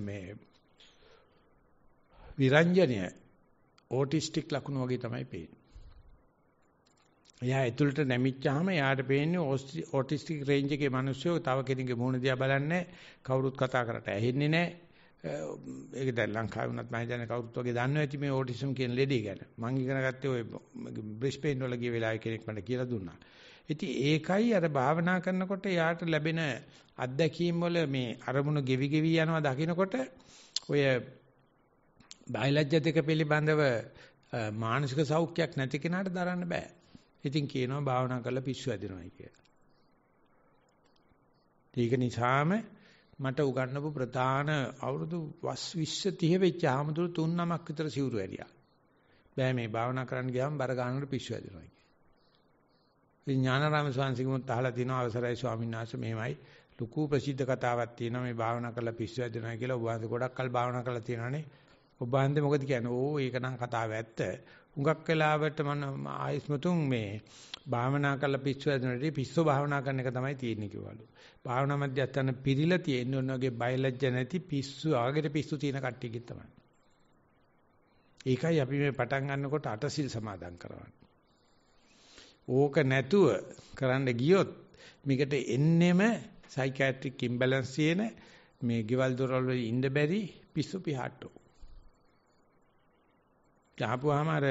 මේ විරංජනය ඕටිස්ටික් ලකුණු වගේ තමයි පේන්නේ. එයා ඇතුළට නැමිච්චාම එයාට පේන්නේ ඕටිස්ටික් රේන්ජ් එකේ මිනිස්සු තව කෙනෙක්ගේ මූණ දිහා බලන්නේ කවුරුත් කතා කරට ඇහෙන්නේ නැහැ. ඒක දැන් ලංකාවේ වුණත් මම හිතන්නේ කවුරුත් වගේ දන්නවා ඇති මේ ඕටිසම් කියන ලෙඩේ ගැන. මම ඉගෙන ගත්තේ ওই බ්‍රිස්බේන් වල ගිය වෙලාවේ කෙනෙක් මට කියලා දුන්නා. ඉතින් ඒකයි අර භාවනා කරනකොට යාට ලැබෙන අත්දැකීම් වල මේ අරමුණු ගෙවි ගෙවි යනවා දකින්නකොට ඔය බයලජ්‍ය දෙක පිළිබඳව මානසික සෞඛ්‍යයක් නැති කෙනාට දරන්න බෑ. ඉතින් කියනවා භාවනා කරලා පිස්සු ඇදිනවයි කියලා. ඒක නිසාම මට උගන්වපු ප්‍රධාන අවුරුදු 20 30 වෙච්ච ආමතුරු තුන් නමක් විතර සිවුරු ඇරියා. බෑ මේ භාවනා කරන්න ගියාම බර ගන්නකොට පිස්සු ඇදිනවා කිය. ඉතින් ඥානාරාම ස්වාමීන් අහලා තිනවා අවසරයි ස්වාමීන් වහන්සේ මෙහෙමයි ලুকু ප්‍රසිද්ධ කතාවක් තියෙනවා මේ භාවනා කරලා පිස්සු ඇදිනවා කියලා ඔබ වහන්සේ ගොඩක් කල් භාවනා කරලා තියෙනවානේ. ඔබ වහන්සේ මොකද කියන්නේ? ඕ ඒක නම් කතාව ඇත්ත. හුඟක් වෙලාවට මම ආයස්මතුන් මේ භාවනා කරලා පිස්සු ඇදෙනදී පිස්සු භාවනා කරන එක තමයි තියෙන්නේ කිව්වලු. භාවනා මධ්‍යස්ථාන පිරිලා තියෙන ඔන්න ඔගේ බයලජ්ජ නැති පිස්සු ආගෙට පිස්සු තියෙන කට්ටියකින් තමයි. ඒකයි අපි මේ පටන් ගන්නකොට අටසිල් සමාදන් කරවන්නේ. ඕක නැතුව කරන්න ගියොත් මේකට එන්නෙම සයිකියාට්‍රික් ඉම්බැලන්ස් තියෙන මේ ගෙවල් දොරවල් වල ඉන්න බැරි පිස්සු පිහාට්ටෝ. ගහපුවාම අර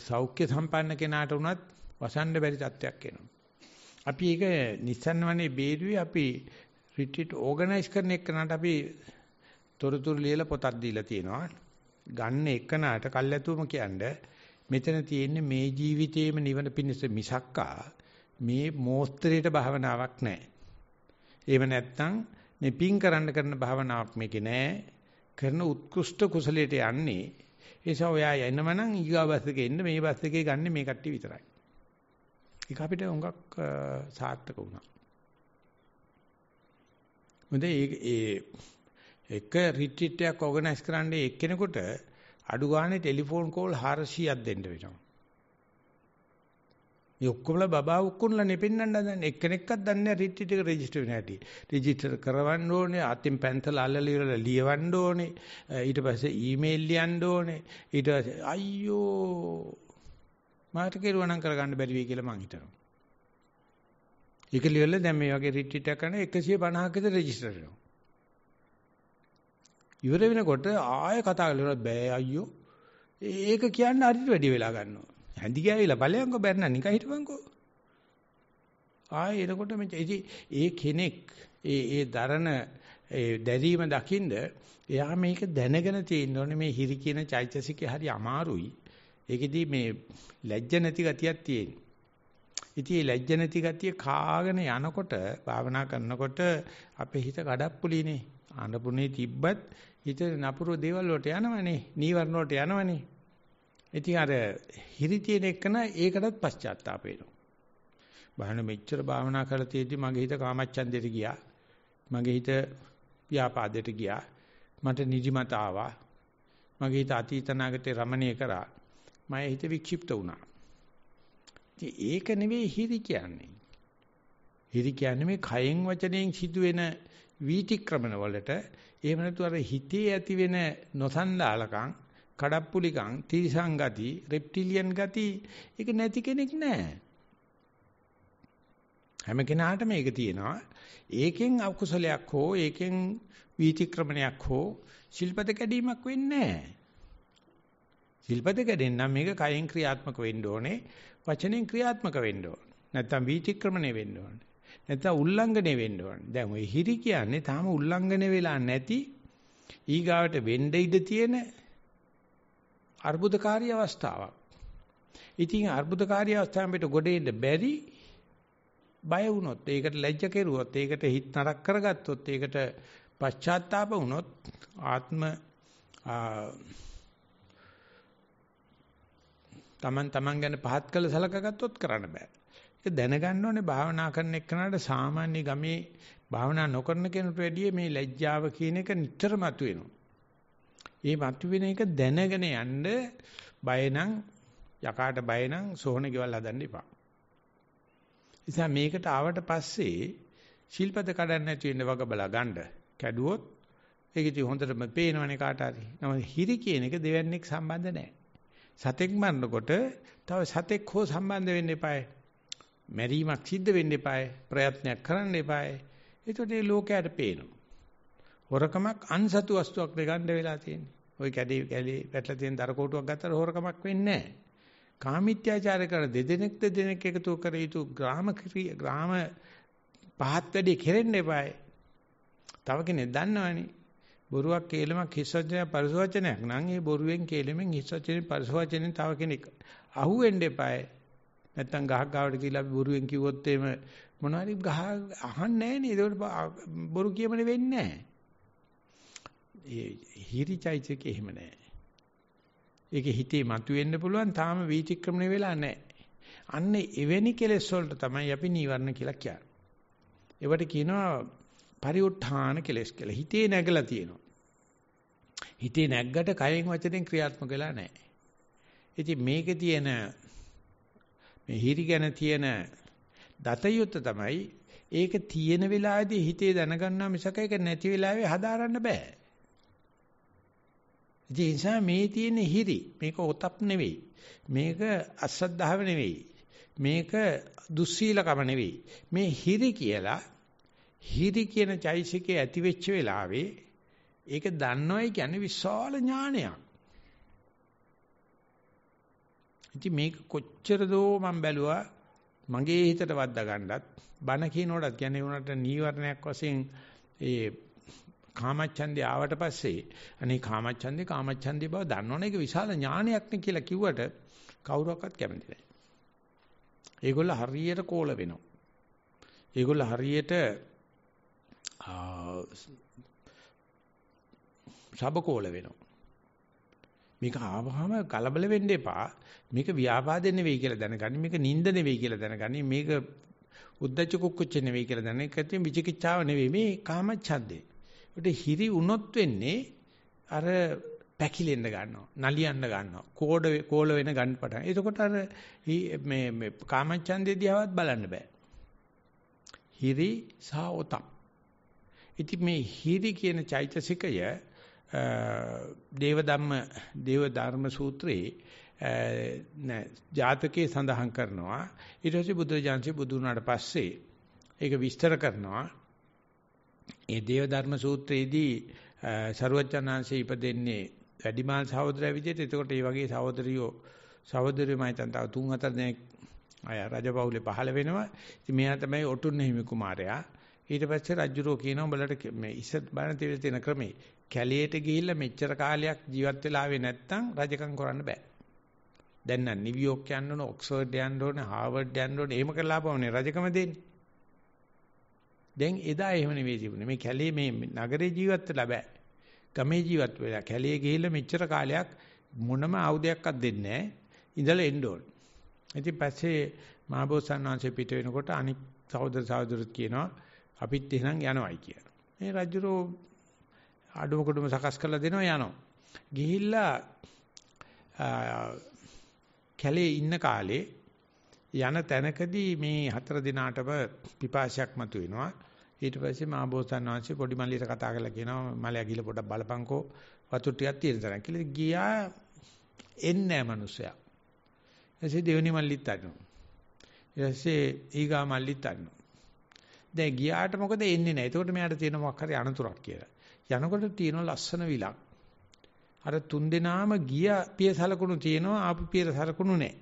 සෞඛ්‍ය සම්පන්න කෙනාට උනත් වසන්න බැරි තත්ත්වයක් එනවා. අපි ඒක නිස්සන්න වනේ බේරුවේ අපි රිට්‍රීට් ඕගනයිස් කරන එකනට අපි තොරතුරු ලියලා පොතක් දීලා තියෙනවා. ගන්න එකනට කල්ැතුම කියන්නේ මෙතන තියෙන්නේ මේ ජීවිතේම නිවන පිණිස මිසක්කා මේ මෝස්තරයට භාවනාවක් නැහැ. එහෙම නැත්නම් මේ පින් කරන්න කරන භාවනාවක් මේකේ නැහැ. කරන උත්කෘෂ්ඨ කුසලයට යන්නේ ඒ නිසා ඔයා එනමනම් ඊගා බස් එකේ එන්න මේ බස් එකේ ගන්න මේ කට්ටිය විතරයි. ඒක අපිට හුඟක් සාර්ථක වුණා. මොකද ඒ එක රිට්‍රීට් එකක් ඕගනයිස් කරන්නේ එක්කෙනෙකුට අඩු ගානේ ටෙලිෆෝන් කෝල් 400ක් දෙන්න වෙනවා. මේ ඔක්කොමලා බබා උක්කුන්ලා නෙපෙන්නන්න දැන් එක්කෙනෙක්වත් දන්නේ නැහැ රිට්‍රීට් එක රෙජිස්ටර් වෙන හැටි. රෙජිස්ටර් කරවන්න ඕනේ, අතින් පැන්සල් අල්ලලා ඉවරලා ලියවන්න ඕනේ, ඊට පස්සේ ඊමේල් ලියන්න ඕනේ. ඊට පස්සේ අයියෝ මාට කෙරුවනම් කරගන්න බැරි වෙයි කියලා මං හිතනවා. ඒක ලියලා දැන් මේ වගේ රිට්‍රීට් එකක් කරන 150ක විතර රෙජිස්ටර් වෙනවා. ඉවර වෙනකොට ආයෙ කතා කරලා බෑ අයියෝ. ඒක කියන්න හරියට වැඩි වෙලා ගන්නවා. හැඳි ගෑවිලා ඵලයන්කෝ බැන්න නිකන් හිටපන්කෝ. ආයේ එනකොට මේ ඒ කෙනෙක් ඒ ඒ දරන ඒ දැරීම දකින්ද එයා මේක දැනගෙන තියෙන්න ඕනේ මේ හිරි කියන චෛතසිකේ හරි අමාරුයි. ඒකෙදි මේ ලැජ්ජ නැති ගතියක් තියෙන. ඉතින් මේ ලැජ්ජ නැති ගතිය කාගෙන යනකොට භාවනා කරනකොට අපේ හිත කඩප්පුලිනේ. ආනපුනේ තිබ්බත් හිත නපුරු දේවල් වලට යනවනේ. නීවරණ වලට යනවනේ. ඉතින් අර හිරි තියෙන එකන ඒකටත් පශ්චාත්තාප වෙනවා. බාහන මෙච්චර භාවනා කරලා තියෙද්දි මගේ හිත කාමච්ඡන්දෙට ගියා. මගේ හිත ව්‍යාපාදයට ගියා. මට නිදිමත ආවා. මගේ හිත අතීත නාගතේ රමණීය කරා. මගේ හිත වික්ෂිප්ත වුණා. ඉතින් ඒක නෙවෙයි හිරි කියන්නේ. හිරි කියන්නේ මේ කයෙන් වචනයෙන් සිදුවෙන වීතික්‍රමන වලට එහෙම නැතු අර හිතේ ඇති වෙන නොසන්ඩාලකම්, කඩප්පුලිකම්, තිරිසං ගති, රෙප්ටිලියන් ගති ඒක නැති කෙනෙක් නැහැ. හැම කෙනාටම මේක තියෙනවා. ඒකෙන් අකුසලයක් හෝ ඒකෙන් වීතික්‍රමණයක් හෝ ශිල්පද කැඩීමක් වෙන්නේ නැහැ. ශිල්පද කැඩෙන්න මේක කයෙන් ක්‍රියාත්මක වෙන්න ඕනේ, වචනෙන් ක්‍රියාත්මක වෙන්න ඕනේ. නැත්තම් වීතික්‍රමණය වෙන්න ඕනේ. නැත්තම් උල්ලංඝනය වෙන්න ඕනේ. දැන් ওই හිරි කියන්නේ තාම උල්ලංඝනය වෙලා නැති ඊගාවට වෙන්න ඉඩ තියෙන අර්බුදකාරී අවස්ථාවක්. ඉතින් අර්බුදකාරී අවස්ථාවෙන් පිට ගොඩ එන්න බැරි බය වුණොත් ඒකට ලැජ්ජ කෙරුවොත් ඒකට හිත නරක කරගත්තොත් ඒකට පශ්චාත්තාප වුණොත් ආත්ම Taman taman ගැන පහත් කළ සලකගත්තොත් කරන්න බෑ. ඒක දැනගන්න ඕනේ භාවනා කරන එක්කනට සාමාන්‍ය ගමේ භාවනා නොකරන කෙනෙකුට වැඩිය මේ ලැජ්ජාව කියන එක නිතර මතුවෙනවා. ඒ මතුවෙන එක දැනගෙන යන්න බය නම් යකාට බය නම් සෝහන ගෙවල් හදන්න එපා. නිසා මේකට ආවට පස්සේ ශිල්පද කඩන්න නැති වෙන්න වග බලා ගන්න. කැඩුවොත් ඒක ඉතින් හොඳටම පේනවනේ කාට හරි. නම හිරි කියන එක දෙවන්නේක් සම්බන්ධ නැහැ. සතෙක් මරනකොට තව සතෙක් හෝ සම්බන්ධ වෙන්න එපායි. මැරීමක් සිද්ධ වෙන්න එපායි. ප්‍රයත්නයක් කරන්න එපායි. ඒකට ඒ ලෝකයට පේනවා. හොරකමක් අන්සතු වස්තුවක් දෙගන්න වෙලා තියෙන්නේ. ওই කැඩේ කැලේ වැටලා තියෙන දරකෝටුවක් ගත්තට හොරකමක් වෙන්නේ නැහැ. කාමීත්‍යාචාර කර දෙදෙනෙක් දෙදෙනෙක් එකතු කර යුතු ග්‍රාම ග්‍රාම පහත් වැඩි කෙරෙන්න එපායි. තව කෙනෙක් දන්නවනේ බොරුවක් කේලමක් හිස් වචනයක් පරිස වචනයක් නම් ඒ බොරුවෙන් කේලමෙන් හිස් වචනෙන් පරිස වචනෙන් තව කෙනෙක් අහුවෙන්න එපායි. නැත්තම් ගහක් ගාවට කියලා අපි බොරුවෙන් කිව්වොත් එහෙම මොනවාරි ගහ අහන්නේ නැහැ නේද? ඒකට බොරු කියමනේ වෙන්නේ නැහැ. ඒ හිරිචෛත්‍යක එහෙම නැහැ. ඒකේ හිතේ මතුවෙන්න පුළුවන් තාම වීතික්‍රමණය වෙලා නැහැ. අන්න එවැනි කෙලෙස් වලට තමයි අපි නීවරණ කියලා කියන්නේ. ඒවට කියනවා පරිඋත්ථාන කෙලෙස් කියලා. හිතේ නැගලා තියෙනවා. හිතේ නැග්ගට කයෙන් වචනෙන් ක්‍රියාත්මක වෙලා නැහැ. ඉතින් මේකේ තියෙන මේ හිරි ගැන තියෙන දතයුත්ත තමයි ඒක තියෙන වෙලාවේදී හිතේ දැනගන්නා මිසක ඒක නැති වෙලාවේ හදාරන්න බෑ. ඒ නිසා මේ තියෙන හිරි මේක ඔතප් නෙවෙයි. මේක අසද්ධාව නෙවෙයි. මේක දුස්සීලකම නෙවෙයි. මේ හිරි කියලා හිරි කියන චෛසිකේ ඇති වෙච්ච වෙලාවේ ඒක දන්නවයි කියන්නේ විශාල ඥානයක්. ඉතින් මේක කොච්චර දෝ මම බැලුවා මගේ හිතට වද්දා ගන්නත් බණ කියනකොටත් කියන්නේ උනට නීවරණයක් වශයෙන් ඒ කාමච්ඡන්දේ ආවට පස්සේ අනේ කාමච්ඡන්දේ කාමච්ඡන්දේ බව දන්නවනේ ඒක විශාල ඥානයක් නේ කියලා කිව්වට කවුරක්වත් කැමති නැහැ. ඒගොල්ල හරියට කෝල වෙනවා. ඒගොල්ල හරියට සබකෝල වෙනවා. මේක ආවහම කලබල වෙන්න එපා. මේක ව්‍යාපාදේ නෙවෙයි කියලා දැනගන්න. මේක නිନ୍ଦ නෙවෙයි කියලා දැනගන්න. මේක උද්දච්ච කුක්කුච්ච නෙවෙයි කියලා දැනගන්න. ඒකත් විචිකිච්ඡාව නෙවෙයි. මේ කාමච්ඡන්දේ. ඒකට හිරි වුණොත් වෙන්නේ අර පැකිලෙන්න ගන්නවා. නලියන්න ගන්නවා. කෝඩ කෝල වෙන ගන්න පටන්. එතකොට අර මේ මේ කාමච්ඡන්දේ දිහාවත් බලන්න බෑ. හිරි සහ ඔතම්. ඉතින් මේ හිරි කියන චෛතසිකය දේව ධම්ම දේව ධර්ම සූත්‍රයේ නෑ ජාතකයේ සඳහන් කරනවා. ඊට පස්සේ බුදුරජාන්සේ බුදු වුණාට පස්සේ ඒක විස්තර කරනවා. ඒ දේව ධර්ම සූත්‍රයේදී ਸਰුවචනාංශය ඉපදෙන්නේ වැඩිමාල් සහෝදරයා විදිහට. එතකොට මේ වගේ සහෝදරියෝ සහෝදරියෝ මම හිතන් තව 3 4 දෙනෙක් අය රජපෞලේ පහළ වෙනවා. ඉතින් මෙයා තමයි ඔටුන්න හිමි කුමාරයා. ඊට පස්සේ රජුරෝ කියනවා උඹලට මේ ඉස්සත් බණ තියෙන ක්‍රමේ කැලියට ගිහිල්ලා මෙච්චර කාලයක් ජීවත් වෙලා ආවේ නැත්නම් රජකම් කරන්න බෑ. දැන් නම් නිව්යෝක් යන්න ඕන, ඔක්ස්ෆර්ඩ් යන්න ඕන, හාර්වර්ඩ් යන්න ඕන, එහෙම කරලා ආපුවනේ රජකම දෙන්නේ. දැන් එදා එහෙම නෙවෙයි තිබුණේ. මේ කැලේ මේ නගරේ ජීවත් වෙලා බෑ. ගමේ ජීවත් වෙලා කැලේ ගිහිල්ලා මෙච්චර කාලයක් මොනම ආයුධයක්වත් දෙන්නේ නැහැ. ඉඳලා එන්න ඕන. ඉතින් පස්සේ මහබෝසත් වහන්සේ පිට වෙනකොට අනික් සහෝදර සහෝදරත් කියනවා අපිත් එහෙනම් යනවයි කියලා. මේ රජුරෝ අඩුම කොටුම සකස් කරලා දෙනවා යනවා. ගිහිල්ලා කැලේ ඉන්න කාලේ යන තැනකදී මේ හතර දිනාටම පිපාසයක් මතුවෙනවා. ඊට පස්සේ මා බෝසත්න් වහන්සේ පොඩි මල්ලියට කතා කරලා කියනවා මලයා ගිහලා පොඩ්ඩක් බලපංකෝ වතුර ටිකක් තියෙන තරම් කියලා ගියා එන්නේ නැහැ මිනිස්සයා. ඊටසේ දෙවෙනි මල්ලිත් අරිනවා. ඊටසේ ඊගා මල්ලිත් අරිනවා. දැන් ගියාට මොකද එන්නේ නැහැ. එතකොට මෙයාට තියෙන මොකක් හරි අනතුරක් කියලා. යනකොට තියෙන ලස්සන විලක්. අර තුන් දෙනාම ගිය පිය සලකුණු තියෙනවා ආපු පිය සලකුණු නැහැ.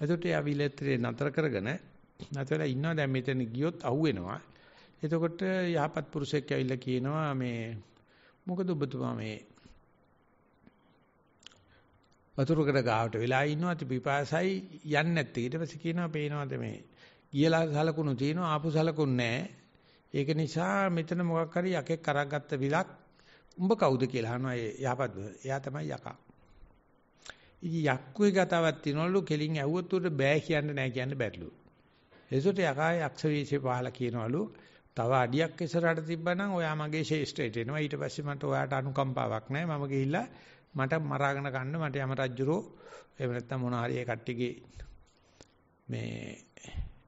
එතකොට යා විලෙත්‍රේ නතර කරගෙන නැතලා ඉන්නවා දැන් මෙතන ගියොත් අහුවෙනවා. එතකොට යහපත් පුරුෂයෙක් ඇවිල්ලා කියනවා මේ මොකද ඔබතුමා මේ වතුරකට ගාවට වෙලා ඉන්නවා ති පිපාසයි යන්නේ නැත්තේ ඊට පස්සේ කියනවා පේනවාද මේ ගියලා සලකුණු තියෙනවා ආපු සලකුණු නැහැ ඒක නිසා මෙතන මොකක් හරි යකෙක් අරගත්ත විලක් උඹ කවුද කියලා අහනවා යහපත් එයා තමයි යකා ඉතින් යක්කුවේ ගතාවක් තියනවලු කෙලින් ඇහුවොත් උඩ බෑ කියන්න නෑ කියන්න බැරිලු එසොට යකා යක්ෂ වීසේ පහලා කියනවලු තව අඩියක් ඉස්සරහට තිබ්බනම් ඔයා මගේ ශේෂ්ඨයට එනවා. ඊට පස්සේ මට ඔයාට අනුකම්පාවක් නැහැ. මම ගිහිල්ලා මට මරාගෙන කන්න මට යම රජුරෝ එහෙම නැත්නම් මොන හරි ඒ කට්ටියගේ මේ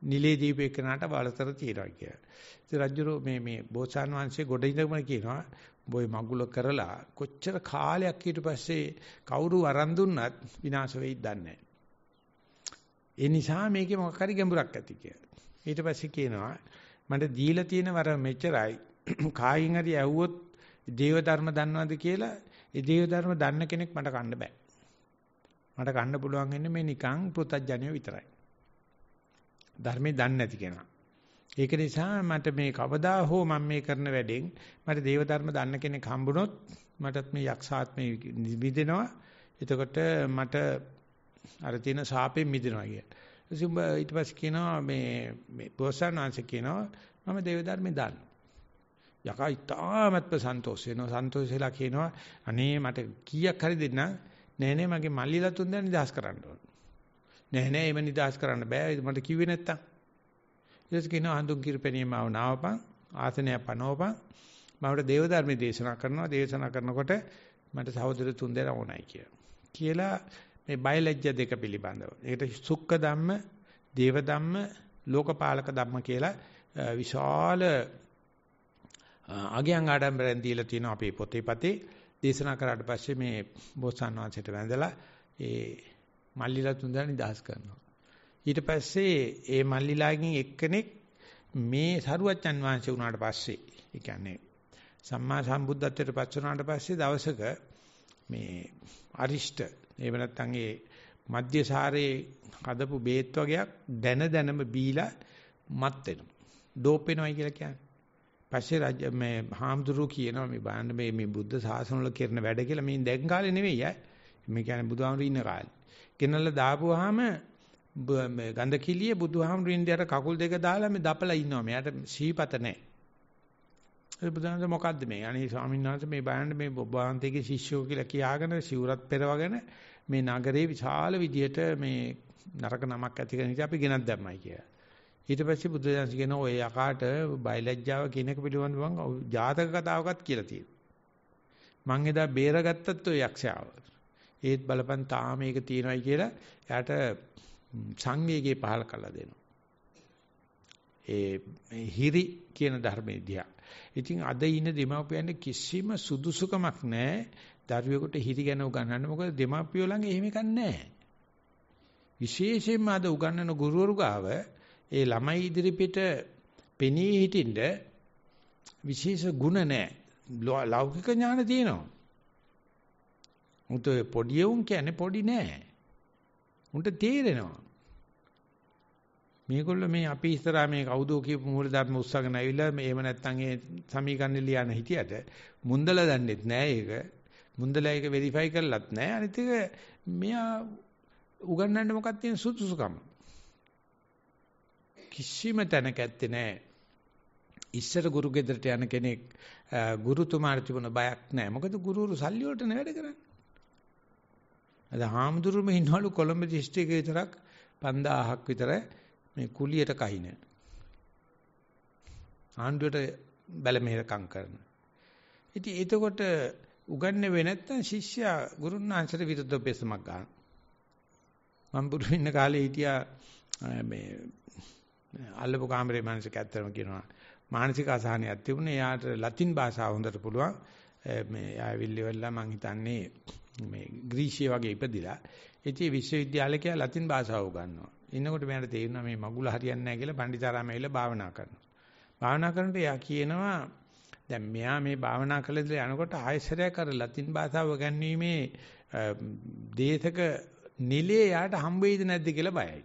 නිලේ දීපේ කනට බලතර තියනවා කියලා. ඉතින් රජුරෝ මේ මේ බෝසාන් වංශේ ගොඩ ඉඳගෙන කියනවා බොයි මගුල කරලා කොච්චර කාලයක් ඊට පස්සේ කවුරු වරන් දුන්නත් විනාශ වෙයිද දන්නේ ඒ නිසා මේකේ මොකක් හරි ගැඹුරක් ඇති කියලා. ඊට පස්සේ කියනවා මට දීලා තියෙන වර මෙච්චරයි. කායින් හරි ඇහුවොත් දේව ධර්ම දන්නවද කියලා ඒ දේව ධර්ම දන්න කෙනෙක් මට කන්න බෑ. මට කන්න පුළුවන් වෙන්නේ මේ නිකං පෘතජ්ජනිය විතරයි. ධර්මේ දන්නේ නැති කෙනා. ඒක නිසා මට මේ කවදා හෝ මම මේ කරන වැඩෙන් මට දේව ධර්ම දන්න කෙනෙක් හම්බුනොත් මටත් මේ යක්ෂාත්මේ මිදෙනවා. එතකොට මට අර තියෙන සාපෙන් මිදෙනවා කියලා. ඉතින් ඊට පස්සේ කියනවා මේ මේ බෝසත්ණන් වහන්සේ කියනවා මම දේව ධර්මේ දන්නවා. යකා ඉතාමත්ම සන්තෝෂ වෙනවා. සන්තෝෂ වෙලා කියනවා අනේ මට කීයක් හරි දෙන්න නෑ නෑ මගේ මල්ලිලා තුන් දෙනා නිදහස් කරන්න ඕන. නෑ නෑ එම නිදහස් කරන්න බෑ. මට කිව්වේ නැත්තම්. ඊට කියනවා හඳුන් කිරිපෙණියම ආව නාවපන් ආසනය පනවපන් මමට දේව ධර්මයේ දේශනා කරනවා දේශනා කරනකොට මට සහෝදර තුන් දෙනා ඕනයි කියලා. කියලා මේ බයලජ්‍ය දෙක පිළිබඳව. ඒකට සුක්ක ධම්ම, දේව ධම්ම, ලෝකපාලක ධම්ම කියලා විශාල අගයන් ආඩම්බරෙන් දීලා තියෙනවා අපේ පොතේ පතේ. දේශනා කරාට පස්සේ මේ බෝසත්ණන් වහන්සේට වැඳලා ඒ මල්ලිලා තුන්දෙනා නිදහස් කරනවා. ඊට පස්සේ ඒ මල්ලිලාගෙන් එක්කෙනෙක් මේ සරුවච්චන් වහන්සේ වුණාට පස්සේ ඒ කියන්නේ සම්මා සම්බුද්ධත්වයට පත් වුණාට පස්සේ දවසක මේ අරිෂ්ඨ එහෙම නැත්නම් ඒ මධ්‍යසාරයේ හදපු බේත් වගේක් දැන දැනම බීලා මත් වෙනවා. ඩෝප් වෙනවයි කියලා කියන්නේ. පස්සේ රජ මේ හාමුදුරුවෝ කියනවා මේ බලන්න මේ මේ බුද්ධ ශාසන වල කරන වැඩ කියලා මේ දැන් කාලේ නෙවෙයි ඈ. මේ කියන්නේ බුදුහාමුදුරු ඉන්න කාලේ. ගෙනල්ලා දාපුවාම මේ ගඳ කිලිය බුදුහාමුදුරු ඉන්දියට කකුල් දෙක දාලා මේ දපලා ඉන්නවා. මෙයාට සීපත නැහැ. ඒ බුදුහාමුදුරු මොකද්ද මේ? අනේ ස්වාමීන් වහන්සේ මේ බලන්න මේ ඔබ වහන්සේගේ ශිෂ්‍යෝ කියලා කියාගෙන සිවුරත් පෙරවගෙන මේ නගරේ විශාල විදියට මේ නරක නමක් ඇති කරන ඉතින් අපි ගෙනත් දැම්මයි කියලා. ඊට පස්සේ බුදුදහම කියන ඔය යකාට බයලජ්ජාව කියන එක පිළිබඳව මම ජාතක කතාවකත් කියලා තියෙනවා. මං එදා බේරගත්තත් ඔය යක්ෂයාව. ඒත් බලපන් තාම මේක තියෙනවයි කියලා එයාට සංවේගයේ පහල කළා දෙනවා. ඒ හිරි කියන ධර්මයේ දිහා. ඉතින් අද ඉන්න දෙමාපියන්ට කිසිම සුදුසුකමක් නැහැ දරුවෙකුට හිරි ගැන උගන්වන්න. මොකද දෙමාපියෝ ළඟ එහෙම එකක් නැහැ. විශේෂයෙන්ම අද උගන්වන ගුරුවරු ගාව ඒ ළමයි ඉදිරිපිට පෙනී හිටින්න විශේෂ ගුණ නැහැ. ලෞකික ඥාන තියෙනවා. උන්ට පොඩි උන් කියන්නේ පොඩි නෑ. උන්ට තේරෙනවා. මේගොල්ලෝ මේ අපි ඉස්සරහා මේ කවුදෝ කියපු මූල ධර්ම උස්සගෙන ඇවිල්ලා මේ එහෙම නැත්නම් ඒ සමීකරණ ලියන හිටියට මුන්දලා දන්නෙත් නෑ ඒක. මුන්දලා ඒක වෙරිෆයි කරලත් නෑ. අනිත් එක මෙයා උගන්වන්න මොකක්ද තියෙන සුදුසුකම. කිසිම තැනක ඇත්තේ නෑ. ඉස්සර ගුරු ගෙදරට යන කෙනෙක් ගුරුතුමාට තිබුණ බයක් නෑ. මොකද ගුරුවරු සල්ලි වලට නේ වැඩ කරන්නේ. අද හාමුදුරුවෝ ඉන්නවලු කොළඹ දිස්ත්‍රික්කේ විතරක් 5000ක් විතර මේ කුලියට කහින. ආණ්ඩුවට බැල මෙහෙරකම් කරන. ඉතින් එතකොට උගන්නේ වෙ නැත්නම් ශිෂ්‍යයා ගුරුන්වහන්සේට විරුද්ධව පෙසමක් ගන්න. මම පුරු ඉන්න කාලේ හිටියා මේ අල්ලපු කාමරේ මානසික ඇත්තම කියනවා මානසික අසහනයක් තිබුණේ එයාට ලතින් භාෂාව හොඳට පුළුවන් මේ ආවිල්ලි වෙලා මං හිතන්නේ මේ ග්‍රීසිය වගේ ඉපදිලා ඉතින් විශ්වවිද්‍යාලේ කියලා ලතින් භාෂාව උගන්වනවා ඉන්නකොට මට තේරුණා මේ මගුල හරියන්නේ නැහැ කියලා පණ්ඩිතාරාම ඇවිල්ලා භාවනා කරනවා භාවනා කරනකොට එයා කියනවා දැන් මෙයා මේ භාවනා කළ ඉඳලා යනකොට ආයසරයක් අර ලතින් භාෂාව ගැන්වීමේ දේශක නිලයේ යාට හම්බ වෙයිද නැද්ද කියලා බයයි.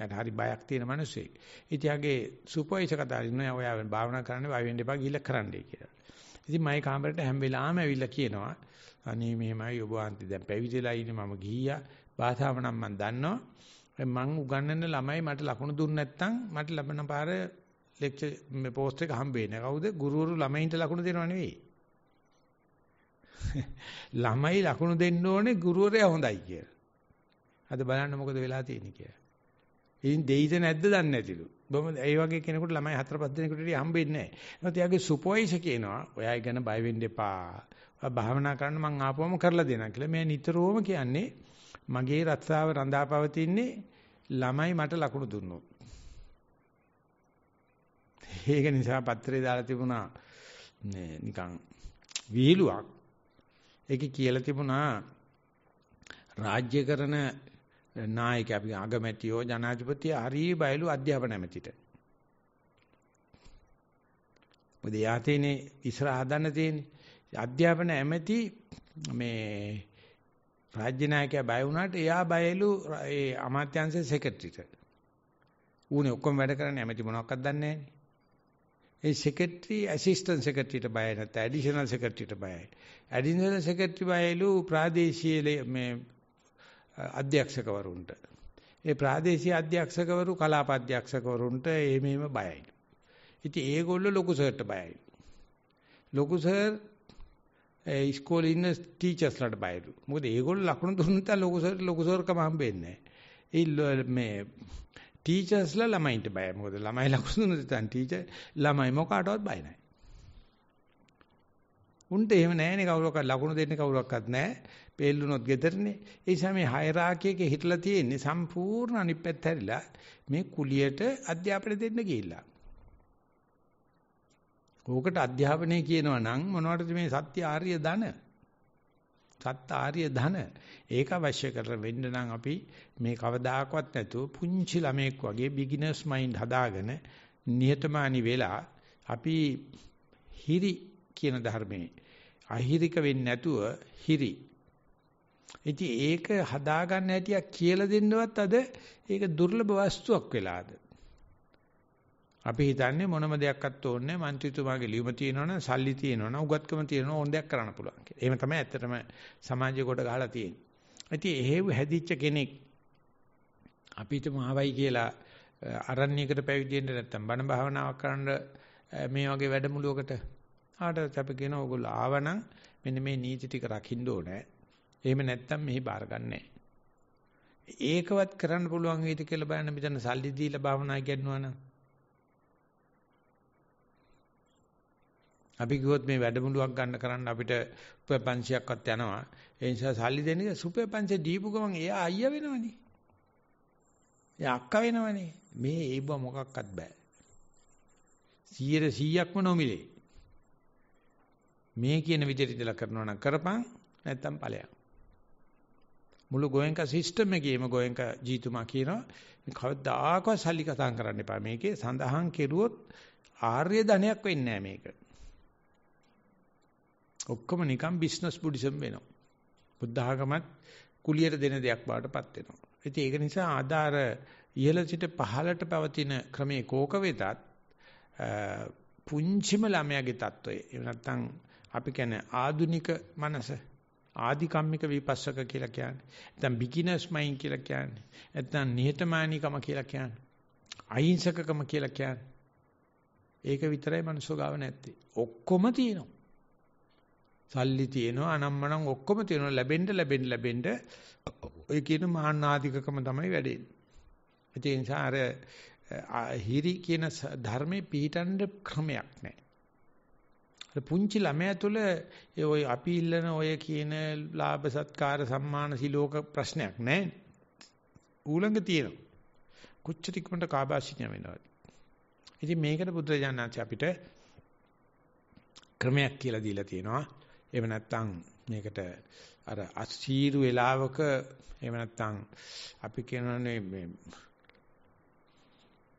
යාට හරි බයක් තියෙන මිනිස්සෙක්. ඉතින් යාගේ සුපර්වයිසර් කතා කරනවා ඔයා භාවනා කරන්න වයි වෙන්න එපා ගිහිල්ලා කරන්නයි කියලා. ඉතින් මයි කාමරේට හැම වෙලාවෙම ඇවිල්ලා කියනවා අනේ මෙහෙමයි ඔබ වහන්සේ දැන් පැවිදිලා ඉන්නේ මම ගිහියා භාෂාව නම් මම දන්නවා. මං උගන්වන ළමයි මට ලකුණු දුන්නේ නැත්නම් මට ලැබෙන පාර ලෙක්චර් මේ පෝස්ට් එක හම්බෙන්නේ. කවුද? ගුරුවරු ළමයින්ට ලකුණු දෙනව නෙවෙයි. ළමයි ලකුණු දෙන්න ඕනේ ගුරුවරයා හොඳයි කියලා. අද බලන්න මොකද වෙලා තියෙන්නේ කියලා. ඉතින් දෙයිද නැද්ද දන්නේ නැතිලු. බොහොම ඒ වගේ කෙනෙකුට ළමයි හතර පහ දෙනෙකුට ඉතින් හම්බෙන්නේ නැහැ. ඒත් එයාගේ සුපර්වයිසර් කියනවා ඔයා ගැන බය වෙන්න එපා. ඔයා භාවනා කරන්න මං ආපුවම කරලා දෙනවා කියලා. මම නිතරම කියන්නේ මගේ රස්සාව රඳාපවතින්නේ ළමයි මට ලකුණු දුන්නොත්. ඒක නිසා පත්‍රේ දාලා තිබුණා නිකන් විහිළුවක් ඒකේ කියලා තිබුණා රාජ්‍ය කරන නායක අපි අගමැතියෝ ජනාධිපතිය හරි බයලු අධ්‍යාපන ඇමතිට. මොකද යාතේනේ ඉස්සරහ හදන්න තියෙන්නේ. අධ්‍යාපන ඇමති මේ රාජ්‍ය නායකයා බය වුණාට එයා බයලු ඒ අමාත්‍යාංශයේ සෙක්‍රටරිට. ඌනේ ඔක්කොම වැඩ කරන්නේ ඇමති මොනවක්වත් දන්නේ නැහැ. ඒ සෙක්‍රටරි ඇසිස්ටන්ට් සෙක්‍රටරිට බයයි නැත්නම් ඇඩිෂනල් සෙක්‍රටරිට බයයි. ඇඩිෂනල් සෙක්‍රටරි බයලු ප්‍රාදේශීය මේ අධ්‍යක්ෂකවරුන්ට. ඒ ප්‍රාදේශීය අධ්‍යක්ෂකවරු කලාප අධ්‍යක්ෂකවරුන්ට ඒ මෙහෙම බයයි. ඉතින් ඒගොල්ලෝ ලොකු සර්ට බයයි. ලොකු සර් ඒ ඉස්කෝලේ ඉන්න ටීචර්ස්ලාට බයලු. මොකද ඒගොල්ලෝ ලකුණු දුන්නත් ලොකු සර් ලොකු සර්කම හම්බෙන්නේ නැහැ. ඒ මේ ටීචර්ස්ලා ළමයින්ට බයයි. මොකද ළමයි ලකුණු දුන්නොත් දැන් ටීචර් ළමයි මොකාටවත් බය නැහැ. උන්ට එහෙම නැහැනේ කවුරක්වත් ලකුණු දෙන්නේ කවුරක්වත් නැහැ. පෙල්ලුනොත් gederනේ. ඒ නිසා මේ හයරාකි එකේ හිටලා තියෙන්නේ සම්පූර්ණ අනිත් පැත්ත හැරිලා මේ කුලියට අධ්‍යාපනය දෙන්න ගිහිල්ලා. ඕකට අධ්‍යාපනය කියනවා නම් මොනවටද මේ සත්‍ය ආර්ය ධන? සත්‍ය ආර්ය ධන. ඒක අවශ්‍ය කරලා වෙන්න නම් අපි මේ කවදාකවත් නැතුව පුංචි ළමෙක් වගේ බිග්ිනර්ස් මයින්ඩ් හදාගෙන නිහතමානී වෙලා අපි හිරි කියන ධර්මයේ අහිරික වෙන්නේ නැතුව හිරි. ඉතින් ඒක හදාගන්න හැටියක් කියලා දෙන්නවත් අද ඒක දුර්ලභ වස්තුවක් වෙලාද. අපි හිතන්නේ මොනම දෙයක්වත් ඕනේ මන්ත්‍රීතුමාගේ ලියුම තියෙනවනම් සල්ලි තියෙනවනම් උගත්කම තියෙනවනම් ඕන දෙයක් කරන්න පුළුවන් කියලා. එහෙම තමයි ඇත්තටම සමාජය කොට ගහලා තියෙන්නේ. ඉතින් එහෙව් හැදිච්ච කෙනෙක් අපිට මහවයි කියලා අරණ්‍යයකට පැවිදි වෙන්න නැත්තම් බණ භාවනාවක් කරන්න මේ වගේ වැඩමුළුවකට ආට අපි කියන ඕගොල්ලෝ ආවනම් මෙන්න මේ නීති ටික රකින්න ඕනේ. එහෙම නැත්තම් මෙහි බාර ගන්නෑ. ඒකවත් කරන්න පුළුවන් වේද කියලා බලන්න මෙතන සල්ලි දීලා භාවනා කියනවා නම් අපි කිව්වොත් මේ වැඩමුළුවක් ගන්න කරන්න අපිට රුපියල් 500ක්වත් යනවා. ඒ නිසා සල්ලි දෙන්න රුපියල් 500 දීපු ගමන් එයා අයියා වෙනවනේ. එයා අක්කා වෙනවනේ. මේ ඒව මොකක්වත් බෑ. 100%ක්ම නොමිලේ. මේ කියන විදිහට ඉඳලා කරනවා නම් කරපන් නැත්තම් ඵලයක්. මුළු ගෝයන්ක සිස්ටම් එකේම ගෝයන්ක ජීතුමා කියනවා මේ කවදාකවත් සල්ලි කතා කරන්න එපා. මේකේ සඳහන් කෙරුවොත් ආර්ය ධනයක් වෙන්නේ නැහැ මේක. ඔක්කොම නිකන් බිස්නස් බුද්දිසම් වෙනවා. බුද්ධ ආගමත් කුලියට දෙන දෙයක් බාටපත් වෙනවා. ඉතින් ඒක නිසා ආදාර ඉහළ සිට පහළට පවතින ක්‍රමයේ කෝක වෙතත් පුංචිම ළමයාගේ தত্ত্বය. එහෙම නැත්නම් අපි කියන්නේ ආදුනික මනස ආධිකම්මික විපස්සක කියලා කියන්නේ. නැත්නම් බිග්ිනර්ස් මයින්ඩ් කියලා කියන්නේ. නැත්නම් නිහතමානීකම කියලා කියන්නේ. අහිංසකකම කියලා කියන්නේ. ඒක විතරයි මනුස්සෝ ගාව නැත්තේ. ඔක්කොම තියෙනවා. සල්ලි තියෙනවා අනම්මනම් ඔක්කොම තියෙනවා ලැබෙන්න ලැබෙන්න ලැබෙන්න ඔය කියන මහානාධිකකම තමයි වැඩෙන්නේ. ඒ නිසා අර හිරි කියන ධර්මේ පිළිටන්න ක්‍රමයක් නැහැ. අර පුංචි ළමයා තුළ ඔය අපි ඉල්ලන ඔය කියන ලාභ සත්කාර සම්මාන සිලෝක ප්‍රශ්නයක් නැහැ. ඌලඟ තියෙනවා. කොච්චර ඉක්මනට කාබාසිනිය වෙනවද? ඉතින් මේකට බුදුරජාණන් අපිට ක්‍රමයක් කියලා දීලා තියෙනවා. එහෙම නැත්නම් මේකට අර අසීරු වේලාවක එහෙම නැත්නම් අපි කියනනේ මේ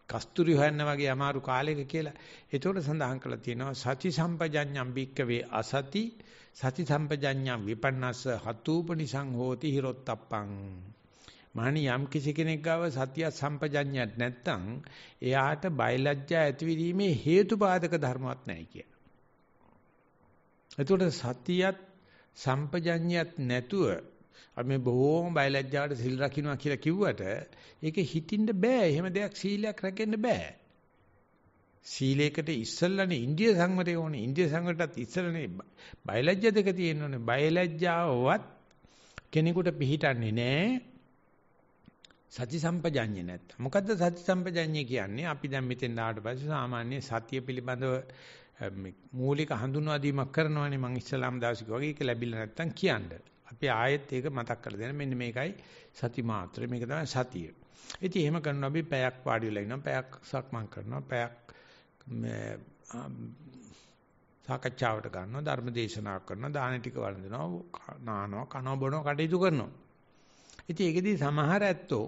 කස්තුරි හොයන්න වගේ අමාරු කාලයක කියලා. ඒතකොට සඳහන් කරලා තියෙනවා සති සම්පජඤ්ඤම් බික්කවේ අසති සති සම්පජඤ්ඤම් විපන්නස්ස හතූපනිසං හෝති හිරොත්තප්පං. මහණි යම් කිසි කෙනෙක් ගාව සතිය සම්පජඤ්ඤයක් නැත්නම් එයාට බයලජ්ජා ඇතිවීමේ හේතුපාදක ධර්මවත් නැහැ කියන. එතකොට සතියත් සම්පජඤ්ඤයත් නැතුව අපි මේ බොහෝම බයලජ්ජාවට සිල් රකින්නවා කියලා කිව්වට ඒක හිතින්න බෑ. එහෙම දෙයක් සීලයක් රැකෙන්න බෑ. සීලයකට ඉස්සල්ලානේ ඉන්දිය සංවරය ඕනේ. ඉන්දිය සංවරයටත් ඉස්සල්ලානේ බයලජ්ජා දෙක තියෙනෝනේ. බයලජ්ජාවවත් කෙනෙකුට පිළිටන්නේ නෑ. සති සම්පජඤ්ඤය නැත්තම්. මොකද්ද සති සම්පජඤ්ඤය කියන්නේ? අපි දැන් මෙතෙන් ආවට පස්සේ සාමාන්‍ය සතිය පිළිබඳව මූලික හඳුන්වා දීමක් කරනවානේ මම ඉස්ලාම් දාසික වගේ. ඒක ලැබිලා නැත්තම් කියන්න. අපි ආයෙත් ඒක මතක් කරලා දෙන්න. මෙන්න මේකයි සති මාත්‍රය. මේක තමයි සතිය. ඉතින් එහෙම කරනවා අපි පැයක් වාඩි වෙලා ඉන්නවා. පැයක් සක්මන් කරනවා. පැයක් සාකච්ඡාවට ගන්නවා. ධර්ම දේශනා කරනවා. දාන ටික වළඳනවා. නානවා කනවා බොනවා කටයුතු කරනවා. ඉතින් ඒකෙදී සමහර ඇත්තෝ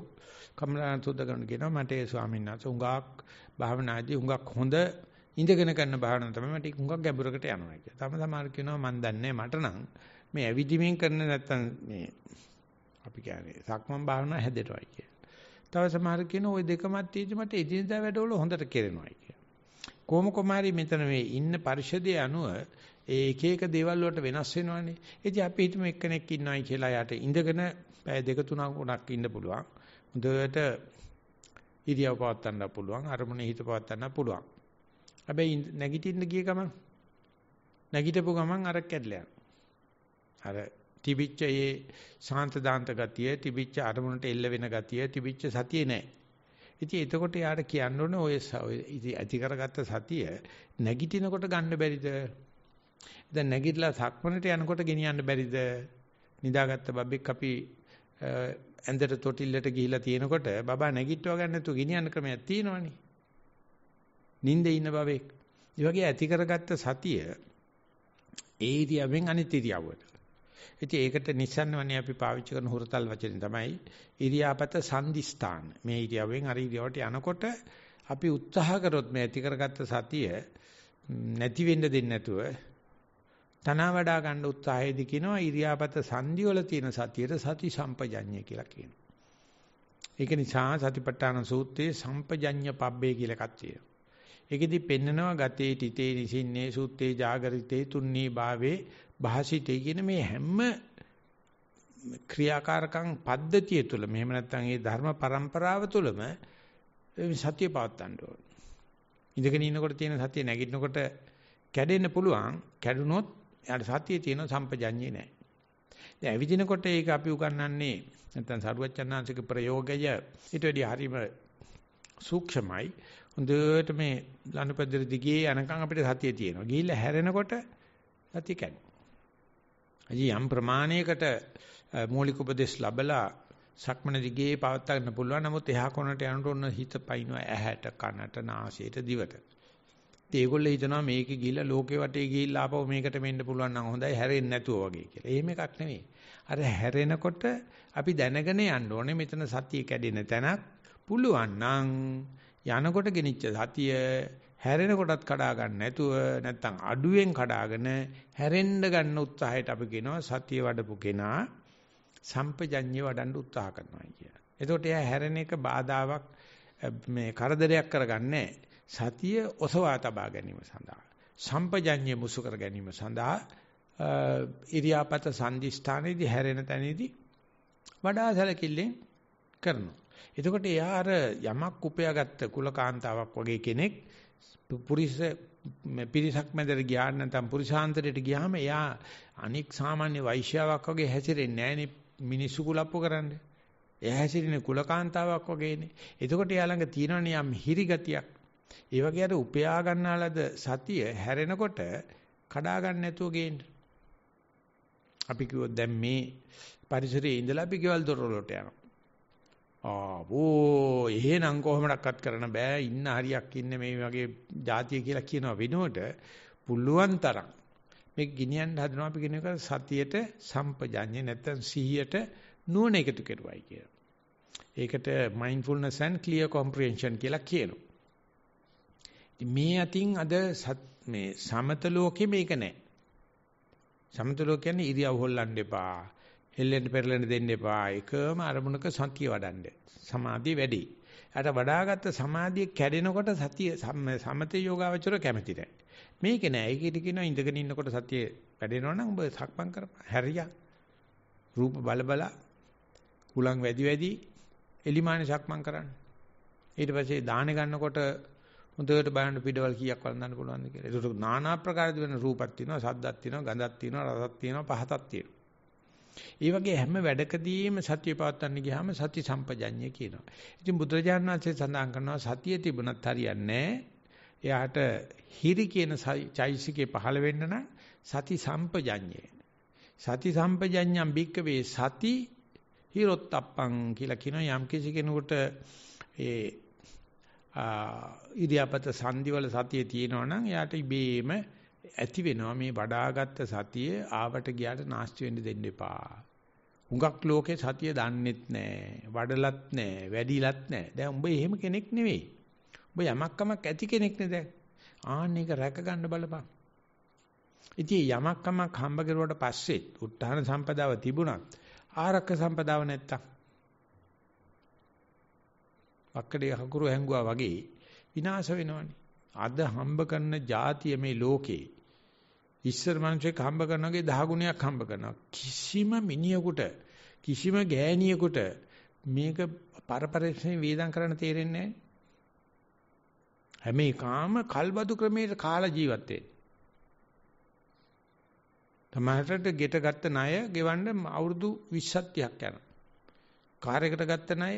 කමලාන සුද්ධ කරන කියනවා මට ඒ ස්වාමීන් වහන්සේ උඟාක් භාවනාදී උඟාක් හොඳ ඉඳගෙන කරන භාවනාව තමයි මට උඟක් ගැඹුරකට යනවා කියලා. තම සමහර කියනවා මන් දන්නේ මට නම් මේ ඇවිදිමින් කරන නැත්තම් මේ අපි කියන්නේ සක්මන් භාවනාව හැදෙටවයි කියලා. තව සමහර කියනවා ওই දෙකමත් තියෙද්දි මට එදිනදා වැඩවල හොඳට කෙරෙනවායි කියලා. කොහොම කොමාරි මෙතන මේ ඉන්න පරිශදයේ අනුව ඒ එක එක දේවල් වලට වෙනස් වෙනවානේ. ඉතින් අපි හිතමු එක්කෙනෙක් ඉන්නවයි කියලා යාට ඉඳගෙන පැය දෙක තුනක් උනක් ඉන්න පුළුවන්. හොඳට ඉරියව් පවත්වන්න පුළුවන්. අරමුණේ හිත පවත්වන්න පුළුවන්. හැබැයි නැගිටින්න ගිය ගමන් නැගිටපු ගමන් අර කැඩලා අර තිබිච්ච ඒ ශාන්ත දාන්ත ගතිය, තිබිච්ච අරමුණට එල්ල වෙන ගතිය, තිබිච්ච සතිය නැහැ. ඉතින් එතකොට යාට කියන්න ඕනේ ඔය ඇති කරගත්ත සතිය නැගිටිනකොට ගන්න බැරිද? දැන් නැගිටලා සක්මනට යනකොට ගෙනියන්න බැරිද? නිදාගත්ත බබෙක් අපි ඇඳට තොටිල්ලට ගිහිලා තියෙනකොට බබා නැගිටව ගන්න නැතුව ගෙනියන්න ක්‍රමයක් තියෙනවනේ. නිින්දේ ඉන්න බවෙක්. ඒ වගේ ඇති කරගත්ත සතිය ඒ ඉරියවෙන් අනිත් ඉරියව්වට. ඉතින් ඒකට නිසන්වනේ අපි පාවිච්චි කරන හුරතල් වචනේ තමයි ඉරියාපත සංදිස්ථාන. මේ ඉරියවෙන් අර ඉරියවට යනකොට අපි උත්සාහ කරොත් මේ ඇති කරගත්ත සතිය නැති වෙන්න දෙන්නේ නැතුව තනවා වඩා ගන්න උත්සාහයේදී කියනවා ඉරියාපත සංදි වල තියෙන සතියට සති සම්පජඤ්ඤය කියලා කියනවා. ඒක නිසා සතිපට්ඨාන සූත්‍රයේ සම්පජඤ්ඤ පබ්බේ කියලා එකක් තියෙනවා. ඒකෙදි පෙන්නනවා ගතේ තිතේ නිසින්නේ සුත්තේ ජාගරිතේ තුන්නී භාවේ භාසිතේ කියන මේ හැම ක්‍රියාකාරකම් පද්ධතිය තුළ මෙහෙම නැත්නම් ඒ ධර්ම પરම්පරාව තුළම සතිය පවත්වන්න ඕන. ඉඳගෙන ඉන්නකොට තියෙන සතිය නැගිටිනකොට කැඩෙන්න පුළුවන්. කැඩුනොත් එයාට සතියේ තියෙන සම්පජඤ්ඤේ නැහැ. දැන් ඇවිදිනකොට ඒක අපි උගන්වන්නේ නැත්නම් සරුවචනාංශික ප්‍රයෝගය ඊට වැඩි හරිම සූක්ෂමයි. හොඳට මේ ලනුපැදුර දිගේ යනකම් අපිට සතිය තියෙනවා. ගිහිල්ලා හැරෙනකොට සතිය කැඩෙනවා. අයි යම් ප්‍රමාණයකට මූලික උපදේශ ලැබලා සක්මන දිගේ පවත් ගන්න පුළුවන්. නමුත් එහා කොනට යනකොට ඔන්න හිත පයින්නවා ඇහැට, කනට, නාසයට, දිවට. ඉතින් ඒගොල්ලෝ හිතනවා මේක ගිහිල්ලා ලෝකේ වටේ ගිහිල්ලා ආපහු මේකට මෙන්න පුළුවන් නම් හොඳයි හැරෙන්නේ නැතුව වගේ කියලා. එහෙම එකක් නෙවෙයි. අර හැරෙනකොට අපි දැනගෙන යන්න ඕනේ මෙතන සතිය කැඩෙන තැනක් පුළුවන් නම් යනකොට ගෙනිච්ච සතිය හැරෙන කොටත් කඩා ගන්න නැතුව නැත්තම් අඩුවෙන් කඩාගෙන හැරෙන්න ගන්න උත්සාහයට අපි කියනවා සතිය වඩපු කෙනා සම්පජඤ්ඤය වඩන්න උත්සාහ කරනවා කියලා. එතකොට එයා හැරෙන එක බාධාවක් මේ කරදරයක් කරගන්නේ සතිය ඔසවා තබා ගැනීම සඳහා සම්පජඤ්ඤය මුසු කර ගැනීම සඳහා ඉරියාපත සංදිස්ථානයේදී හැරෙන තැනේදී වඩා සැලකිල්ලෙන් කරනවා. එතකොට එයා අර යමක් උපයාගත්ත කුලකාන්තාවක් වගේ කෙනෙක් පුරිස පිරිසක් මැදට ගියා නැත්නම් පුරිසාන්තරයට ගියාම එයා අනික් සාමාන්‍ය වෛශ්‍යාවක් වගේ හැසිරෙන්නේ නැහනේ මිනිස්සු කුලප්පු කරන්නේ. එයා හැසිරෙන්නේ කුලකාන්තාවක් වගේනේ. එතකොට එයා ළඟ තියෙනවනේ යම් හිරි ගතියක්. ඒ වගේ අර උපයා ගන්නාලද සතිය හැරෙනකොට කඩා ගන්න නැතුව ගේන්න. අපි කිව්වොත් දැන් මේ පරිසරයේ ඉඳලා අපි ගෙවල් දොරවලට යනවා. ආවෝ එහෙනම් කොහොමඩක්වත් කරන්න බෑ ඉන්න හරියක් ඉන්නේ මේ වගේ જાතිය කියලා කියනවා වෙනුවට පුළුවන් තරම් මේ ගිනියන්න හදනවා අපි කියන එක සතියට සම්පජඤ්ඤය නැත්තම් සිහියට නුවණ එකතු කරුවයි කියලා. ඒකට mindfulness and clear comprehension කියලා කියනවා. මේ අතින් අද මේ සමත ලෝකෙ මේක නැහැ. සමත ලෝක කියන්නේ ඉරියව් හොල්ලන්න එපා. හෙල්ලෙන්න පෙරලෙන්න දෙන්න එපා. එකම අරමුණක සතිය වඩන්න. සමාධිය වැඩි. අර වඩාගත්ත සමාධිය කැඩෙනකොට සතිය සමතේ යෝගාවචර කැමති නැහැ. මේක නෑ. ඒකෙට කියනවා ඉඳගෙන ඉන්නකොට සතිය වැඩෙනවා නම් ඔබ සක්මන් කරපන්. හැරියා. රූප බල බල කුලං වැඩි වැඩි එලිමානේ සක්මන් කරන්න. ඊට පස්සේ දාහන ගන්නකොට හොඳට බලන්න පිටවල් කීයක් වළඳන්න පුළුවන්ද කියලා. ඒක নানা ආකාර වෙන රූපක් තියෙනවා, සද්දක් තියෙනවා, ගඳක් තියෙනවා, රසක් තියෙනවා, පහතක් තියෙනවා. ඒ වගේ හැම වැඩකදීම සතිය පවත්වන්න ගියාම සති සම්පජඤ්ඤය කියනවා. ඉතින් බුදුරජාණන් වහන්සේ සඳහන් කරනවා සතිය තිබුණත් හරියන්නේ එයාට හිරි කියන චෛසිකේ පහළ වෙන්න නම් සති සම්පජඤ්ඤය. සති සම්පජඤ්ඤම් බික්කවේ සති හිරොත්තප්පං කියලා කියන යම් කිසි කෙනෙකුට ඒ ඉරියාපත සංදිවල සතිය තියෙනවා නම් එයාට ඉබේම ඇති වෙනවා මේ වඩාගත් සතිය ආවට ගියාට නාස්ති වෙන්න දෙන්න එපා. හුඟක් ලෝකේ සතිය දන්නෙත් නැහැ, වඩලත් නැහැ, වැඩිලත් නැහැ. දැන් උඹ එහෙම කෙනෙක් නෙවෙයි. උඹ යමක්කමක් ඇති කෙනෙක් නේ දැන්. ආන්න එක රැක ගන්න බලපන්. ඉතින් යමක්කමක් හම්බ කරුවට පස්සේ උත්හාන සම්පදාව තිබුණත් ආරක්ක සම්පදාව නැත්තම් වක්කඩේ හකුරු හැංගුවා වගේ විනාශ වෙනවනේ. අද හම්බ කරන જાතිය මේ ලෝකේ ඉස්සර මිනිස්සෙක් හම්බ කරනවාගේ 10 ගුණයක් හම්බ කරනවා. කිසිම මිනිහෙකුට කිසිම ගෑණියෙකුට මේක පරපරයෙන් වේදම් කරන්න තේරෙන්නේ නැහැ. හැම එකම කල්බදු ක්‍රමයට කාලා ජීවත් වෙන්නේ. තමහරට ගෙට ගත්ත ණය ගෙවන්න අවුරුදු 20ක් 30ක් යනවා. කාර් එකට ගත්ත ණය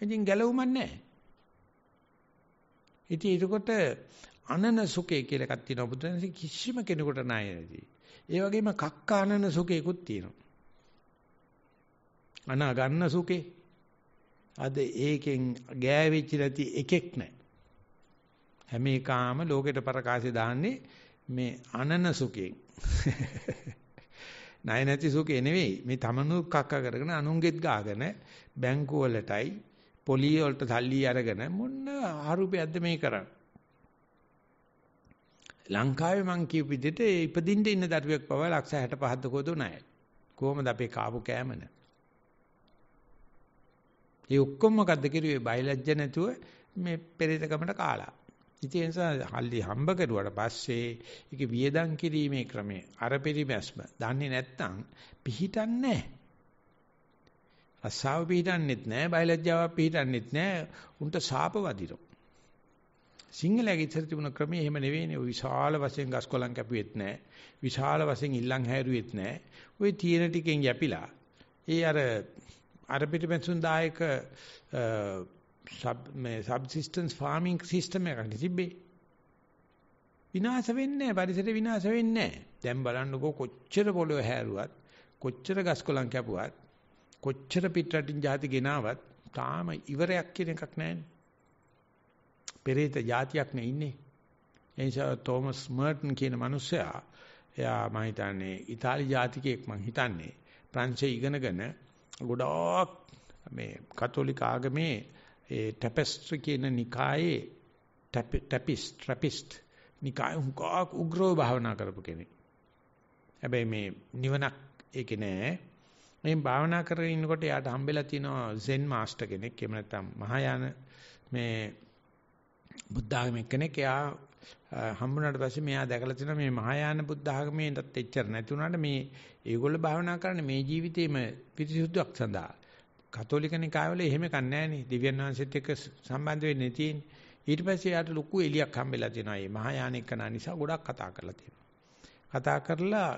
ඉතින් ගැලවුමක් නැහැ. ඉතින් ඒකට අනන සුඛය කියලා එකක් තියෙනවා බුදුන්සේ කිසිම කෙනෙකුට නැහැ නැති. ඒ වගේම කක්ක අනන සුඛයකුත් තියෙනවා. අනා ගන්න සුඛේ අද ඒකෙන් ගෑවිච්ච නැති එකෙක් නැහැ. හැම එකාම ලෝකෙට ප්‍රකාශය දාන්නේ මේ අනන සුඛයෙන්. ණය නැති සුඛේ නෙවෙයි මේ තමනු කක්ක කරගෙන අනුන්ගෙත් ගාගෙන බැංකුව වලටයි පොලිය වලට සල්ලි අරගෙන මොන ආරුපයක්ද මේ කරන්නේ ලංකාවේ මං කියපු විදිහට ඉපදින්න ඉන්න දරුවෙක් පවා ලක්ෂ 65ක් දකෝද නැහැ. කොහොමද අපේ කාපු කෑමන? ඒ ඔක්කොම මොකද්ද කිරුවේ බයලජ්ජ නැතුව මේ පෙරේතකමට කාලා. ඉතින් ඒ නිසා හල්ලි හම්බ කරුවාට පස්සේ ඒක වියදම් කිරීමේ ක්‍රමය අර පරිමැස්ම දන්නේ නැත්නම් පිහිටන්නේ නැහැ. රස්සාව පිහිටන්නෙත් නැහැ බයලජ්ජාව පිහිටන්නෙත් නැහැ උන්ට සාප වදිනවා. සිංහලයේ ඉතර තිබුණ ක්‍රමය එහෙම නෙවෙයිනේ. ඔය විශාල වශයෙන් ගස් කොළන් කැපුවෙත් නැහැ. විශාල වශයෙන් ඉල්ලන් හැරුවෙත් නැහැ. ওই තියෙන ටිකෙන් යැපිලා. ඒ අර අර පිටිපැසුන් දායක සබ් මේ සබ්සිස්ටන්ස් ෆාමින් සිස්ටම් එකක් තිබ්බේ. විනාශ වෙන්නේ නැහැ. පරිසරය විනාශ වෙන්නේ නැහැ. දැන් බලන්නකෝ කොච්චර පොළොව හැරුවත්, කොච්චර ගස් කොළන් කැපුවත්, කොච්චර පිටරටින් ಜಾති ගෙනාවත් තාම ඉවරයක් කියන එකක් නැහැනේ. පෙරේත જાතියක් නේ ඉන්නේ. ඒ නිසා තෝමස් මර්ටන් කියන මිනිසයා එයා මම හිතන්නේ ඉතාලි ජාතිකයෙක් මං හිතන්නේ. ප්‍රංශේ ඉගෙනගෙන ගොඩාක් මේ කතෝලික ආගමේ ඒ ටැපෙස්ට්‍රි කියන නිකායේ ටැපිස්ට් ට්‍රැපිස්ට් නිකාය උගා උග්‍රව භාවනා කරපු කෙනෙක්. හැබැයි මේ නිවනක් ඒකේ නෑ. මේ භාවනා කරගෙන ඉන්නකොට යාට හම්බෙලා තියෙනවා සෙන් මාස්ටර් කෙනෙක්. එහෙම නැත්නම් මහායාන මේ බුද්ධ ආගම කෙනෙක් එයා හම්බුනාට පස්සේ මෙයා දැකලා තියෙනවා මේ මහායාන බුද්ධ ආගමේටත් එච්චර නැති වුණාට මේ ඒගොල්ලෝ භාවනා කරන්නේ මේ ජීවිතේම පිරිසුදුක් සඳහා. කතෝලික නිකායවල එහෙම කන්නේ නැහනේ. දිව්‍යන් වහන්සේත් එක්ක සම්බන්ධ වෙන්නේ තියෙන්නේ. ඊට පස්සේ යාට ලොකු එලියක් හම්බෙලා තියෙනවා. මේ මහායාන එක්ක නිසා ගොඩක් කතා කරලා තියෙනවා. කතා කරලා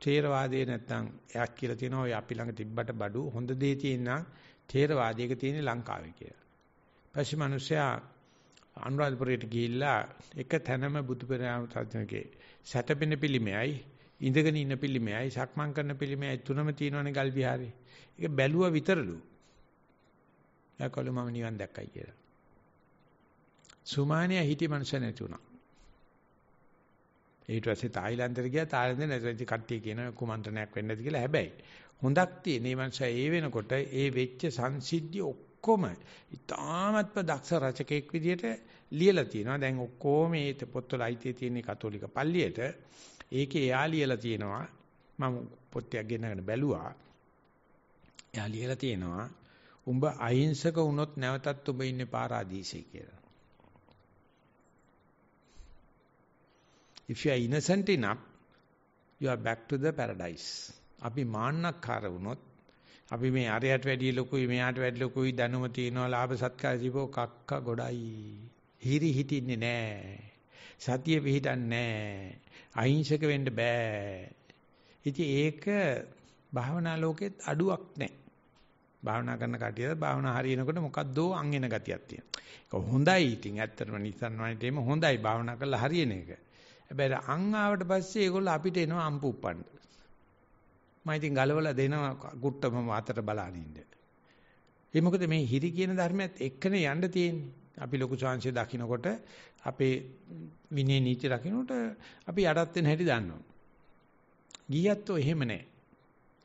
ථේරවාදයේ නැත්තම් එයා කියලා තියෙනවා ඔය අපි ළඟ තිබ්බට බඩු හොඳ දේ තියෙනවා ථේරවාදයක තියෙන ලංකාවේ කියලා. පස්සේ මිනිස්සයා අනුරාධපුරයට ගිහිල්ලා එක තැනම බුදු පෙරාම සත්‍යකේ සැතපෙන පිළිමයයි ඉඳගෙන ඉන්න පිළිමයයි සක්මන් කරන පිළිමයයි තුනම තියෙනවනේ ගල් විහාරේ. ඒක බැලුවා විතරලු. එයාකලු මම නිවන් දැක්කයි කියලා. සුමානියා හිටි මනුෂ්‍ය නැති වුණා. ඊට පස්සේ තායිලන්තෙට ගියා තායිලන්තේ නැති කට්ටිය කියන කුමන්ත්‍රණයක් වෙන්න ඇති කියලා. හැබැයි හොඳක් තියෙන මේ මනුෂ්‍ය ඒ වෙනකොට ඒ වෙච්ච සංසිද්ධිය ඔක්කොම ඉතාමත්ම දක්ෂ රචකෙක් විදිහට ලියලා තියෙනවා. දැන් ඔක්කොම මේ පොත්වල අයිතිය තියෙන කතෝලික පල්ලියට ඒකේ එයා ලියලා තියෙනවා. මම පොත්යක් ගෙනගෙන බැලුවා. එයා ලියලා තියෙනවා උඹ අහිංසක වුණොත් නැවතත් උඹ ඉන්නේ පාරාදීසෙ කියලා. If you are innocent enough you are back to the paradise. අපි මාන්නක්කාර වුණොත් අපි මේ අරයට වැඩිය ලොකුයි මෙයාට වැඩි ලොකුයි දැනුම තියනවා ලාභ සත්කාර දීපෝ කක්ක ගොඩයි. හිරි හිටින්නේ නැහැ සතිය පිහිටන්නේ නැහැ අහිංසක වෙන්න බෑ. ඉතින් ඒක භාවනා ලෝකෙත් අඩුවක් නැහැ භාවනා කරන කටියට භාවනා හරියනකොට මොකද්දෝ අං එන ගතියක් තියෙනවා. ඒක හොඳයි. ඉතින් ඇත්තටම නිසන් වයිටේම හොඳයි. භාවනා කරලා හරියන එක. හැබැයි අං ආවට පස්සේ ඒගොල්ලෝ අපිට එනවා අම්පු උප්පන්න. මම ඉතින් ගලවලා දෙනවා කුට්ටම අතට බලන ඉන්න. ඒ මොකද මේ හිරි කියන ධර්මයත් එක්කනේ යන්න තියෙන්නේ. අපි ලොකු ශාංශය දකින්නකොට අපේ විනය නීති රකින්නට අපි යටත් වෙන හැටි දන්නවා. ගියත් ඔය එහෙම නැහැ.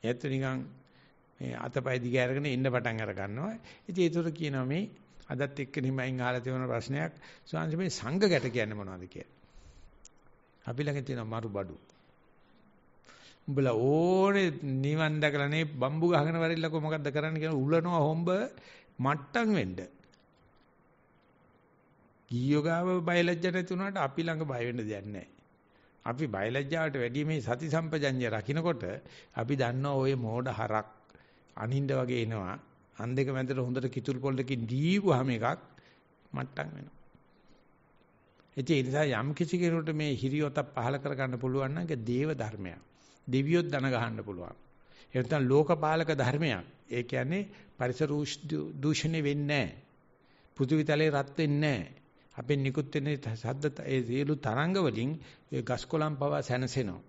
ඒත් නිකන් මේ අතපය දිග අරගෙන ඉන්න පටන් අර ගන්නවා. ඉතින් ඒතර කියනවා මේ අදත් එක්ක නිමයින් අහලා තියෙන ප්‍රශ්නයක් ශාංශ මේ සංඝ ගැට කියන්නේ මොනවද කියලා. අපි ළඟ තියෙන මරු බඩු. උඹලා ඕනේ නිවන් දැකලා නේ බම්බු ගහගෙන වරිල්ලකෝ මොකද්ද කරන්න කියලා උලනවා හොම්බ මට්ටම් වෙන්න. ගියෝ ගාව බයලජ්ජ නැති වුණාට අපි ළඟ බය වෙන්න දෙයක් නැහැ. අපි බයලජ්ජාවට වැඩි මේ සති සම්පජඤ්ඤය රකින්නකොට අපි දන්නවා ওই මෝඩ හරක් අනින්ද වගේ එනවා. අන් දෙක මැදට හොඳට කිතුල් පොල්ලකින් දීපුවාම එකක් මට්ටම් වෙනවා. ඒ නිසා යම් කිසි කෙනෙකුට මේ හිරියොත පහල කරගන්න පුළුවන් නම් ඒක දේව ධර්මයක්. දෙවියොත් දන ගහන්න පුළුවන්. ඒ නැත්නම් ලෝකපාලක ධර්මයක්. ඒ කියන්නේ පරිසර දූෂණය වෙන්නේ නැහැ. පෘථිවිතලේ රත් වෙන්නේ නැහැ. අපෙන් නිකුත් වෙන ශබ්ද ඒ සියලු තරංග වලින් ඒ ගස්කොලන් පවා සැනසෙනවා.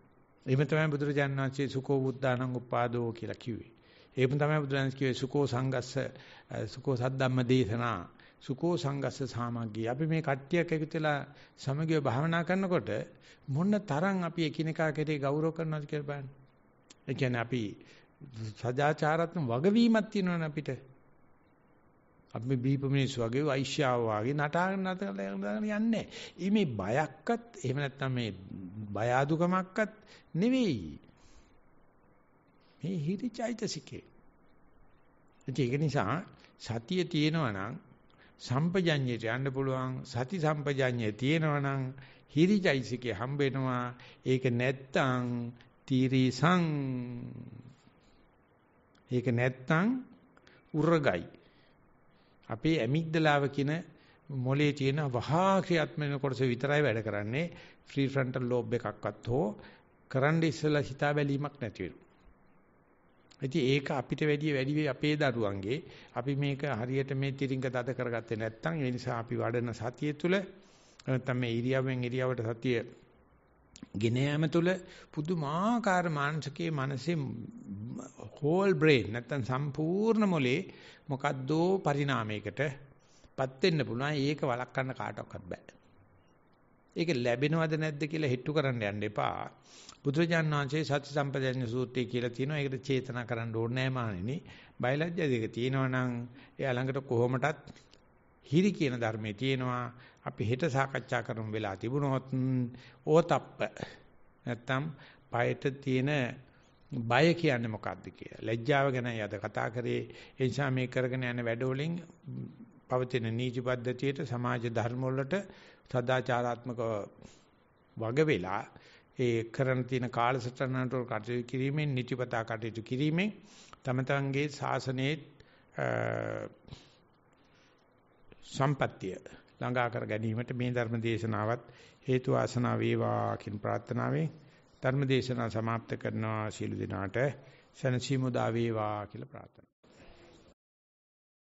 එහෙම තමයි බුදුරජාණන් වහන්සේ සුකෝ බුද්ධානං උපාදෝ කියලා කිව්වේ. ඒකම තමයි බුදුරජාණන් කිව්වේ සුකෝ සංගස්ස සුකෝ සද්දම්ම දේශනා සුකෝ සංගස්ස සාමග්ගී. අපි මේ කට්ටියක් එකතුලා සමගිය භාවනා කරනකොට මොන තරම් අපි එකිනෙකා කෙරේ ගෞරව කරනවද කියලා බලන්න. ඒ කියන්නේ අපි සදාචාරාත්මක වගවීමක් තියෙනවනේ අපිට. අපි බීප මිනිස්සු වගේ වෛශ්‍යාව වගේ නටාගෙන නටාගෙන යන්නේ. ඊ මේ බයක්වත් එහෙම නැත්නම් මේ බය අදුකමක්වත් නෙවෙයි. මේ හිරිචෛතසිකේ. ඒක නිසා සතිය තියෙනවා නම් සම්පජඤ්ඤයට යන්න පුළුවන්. සති සම්පජඤ්ඤය තියෙනවා නම් හිරිචෛසිකේ හම්බ වෙනවා ඒක නැත්තම් තීරිසං. ඒක නැත්තම් උරගයි. අපේ ඇමිග්දලාව කියන මොලේ තියෙන වහා ක්‍රියාත්මක කොටස විතරයි වැඩ කරන්නේ. ෆ්‍රී ෆ්‍රන්ටල් ලෝබ් එකක්වත් හෝ කරන්න ඉස්සලා හිතා බැලීමක් නැති වෙනවා. ඉතින් ඒක අපිට වැඩි වැඩි අපේ දරුවන්ගේ අපි මේක හරියට මේ තිරින්ග දත කරගත්තේ නැත්නම් ඒ නිසා අපි වඩන සතිය තුල නැත්නම් මේ ඉරියව්වෙන් ඉරියව්වට සතිය ගෙන යාම තුල පුදුමාකාර මානසිකයේ මනසේ හෝල් බ්‍රේන් නැත්නම් සම්පූර්ණ මොලේ මොකද්දෝ පරිණාමයකටපත් වෙන්න පුළුවන් ඒක වළක්වන්න කාටවත් බෑ. ඒක ලැබෙනවද නැද්ද කියලා හිටු කරන්න යන්න එපා. බුදුරජාණන් වහන්සේ සති සම්පජඤ්ඤ සූත්‍රය කියලා තියෙනවා. ඒකට චේතනා කරන්න ඕනේ නැහැ මානෙනි. බයලජ්‍ය දෙක තියෙනවා නම් එයා ළඟට කොහොමටත් හිරි කියන ධර්මයේ තියෙනවා. අපි හෙට සාකච්ඡා කරමු වෙලා තිබුණොත් ඕතප්ප නැත්තම් පයට තියෙන බය කියන්නේ මොකක්ද කියලා. ලැජ්ජාව ගැන යද කතා කරේ. ඒ නිසා මේ කරගෙන යන වැඩවලින් පවතින නීති පද්ධතියට සමාජ ධර්ම වලට සදාචාරාත්මක වග වෙලා ඒ කරන තියෙන කාලසටහනට කටයුතු කිරීමෙන් නිතිපතා කටයුතු කිරීමෙන් තම තමන්ගේ ශාසනයේ සම්පත්තිය ළඟා කර ගැනීමට මේ ධර්ම දේශනාවත් හේතු ආසනාව වේවා කියන ප්‍රාර්ථනාවෙන් ධර්ම දේශනාව સમાપ્ત කරනවා සීල දිනාට සනසීමු දා වේවා කියලා ප්‍රාර්ථනා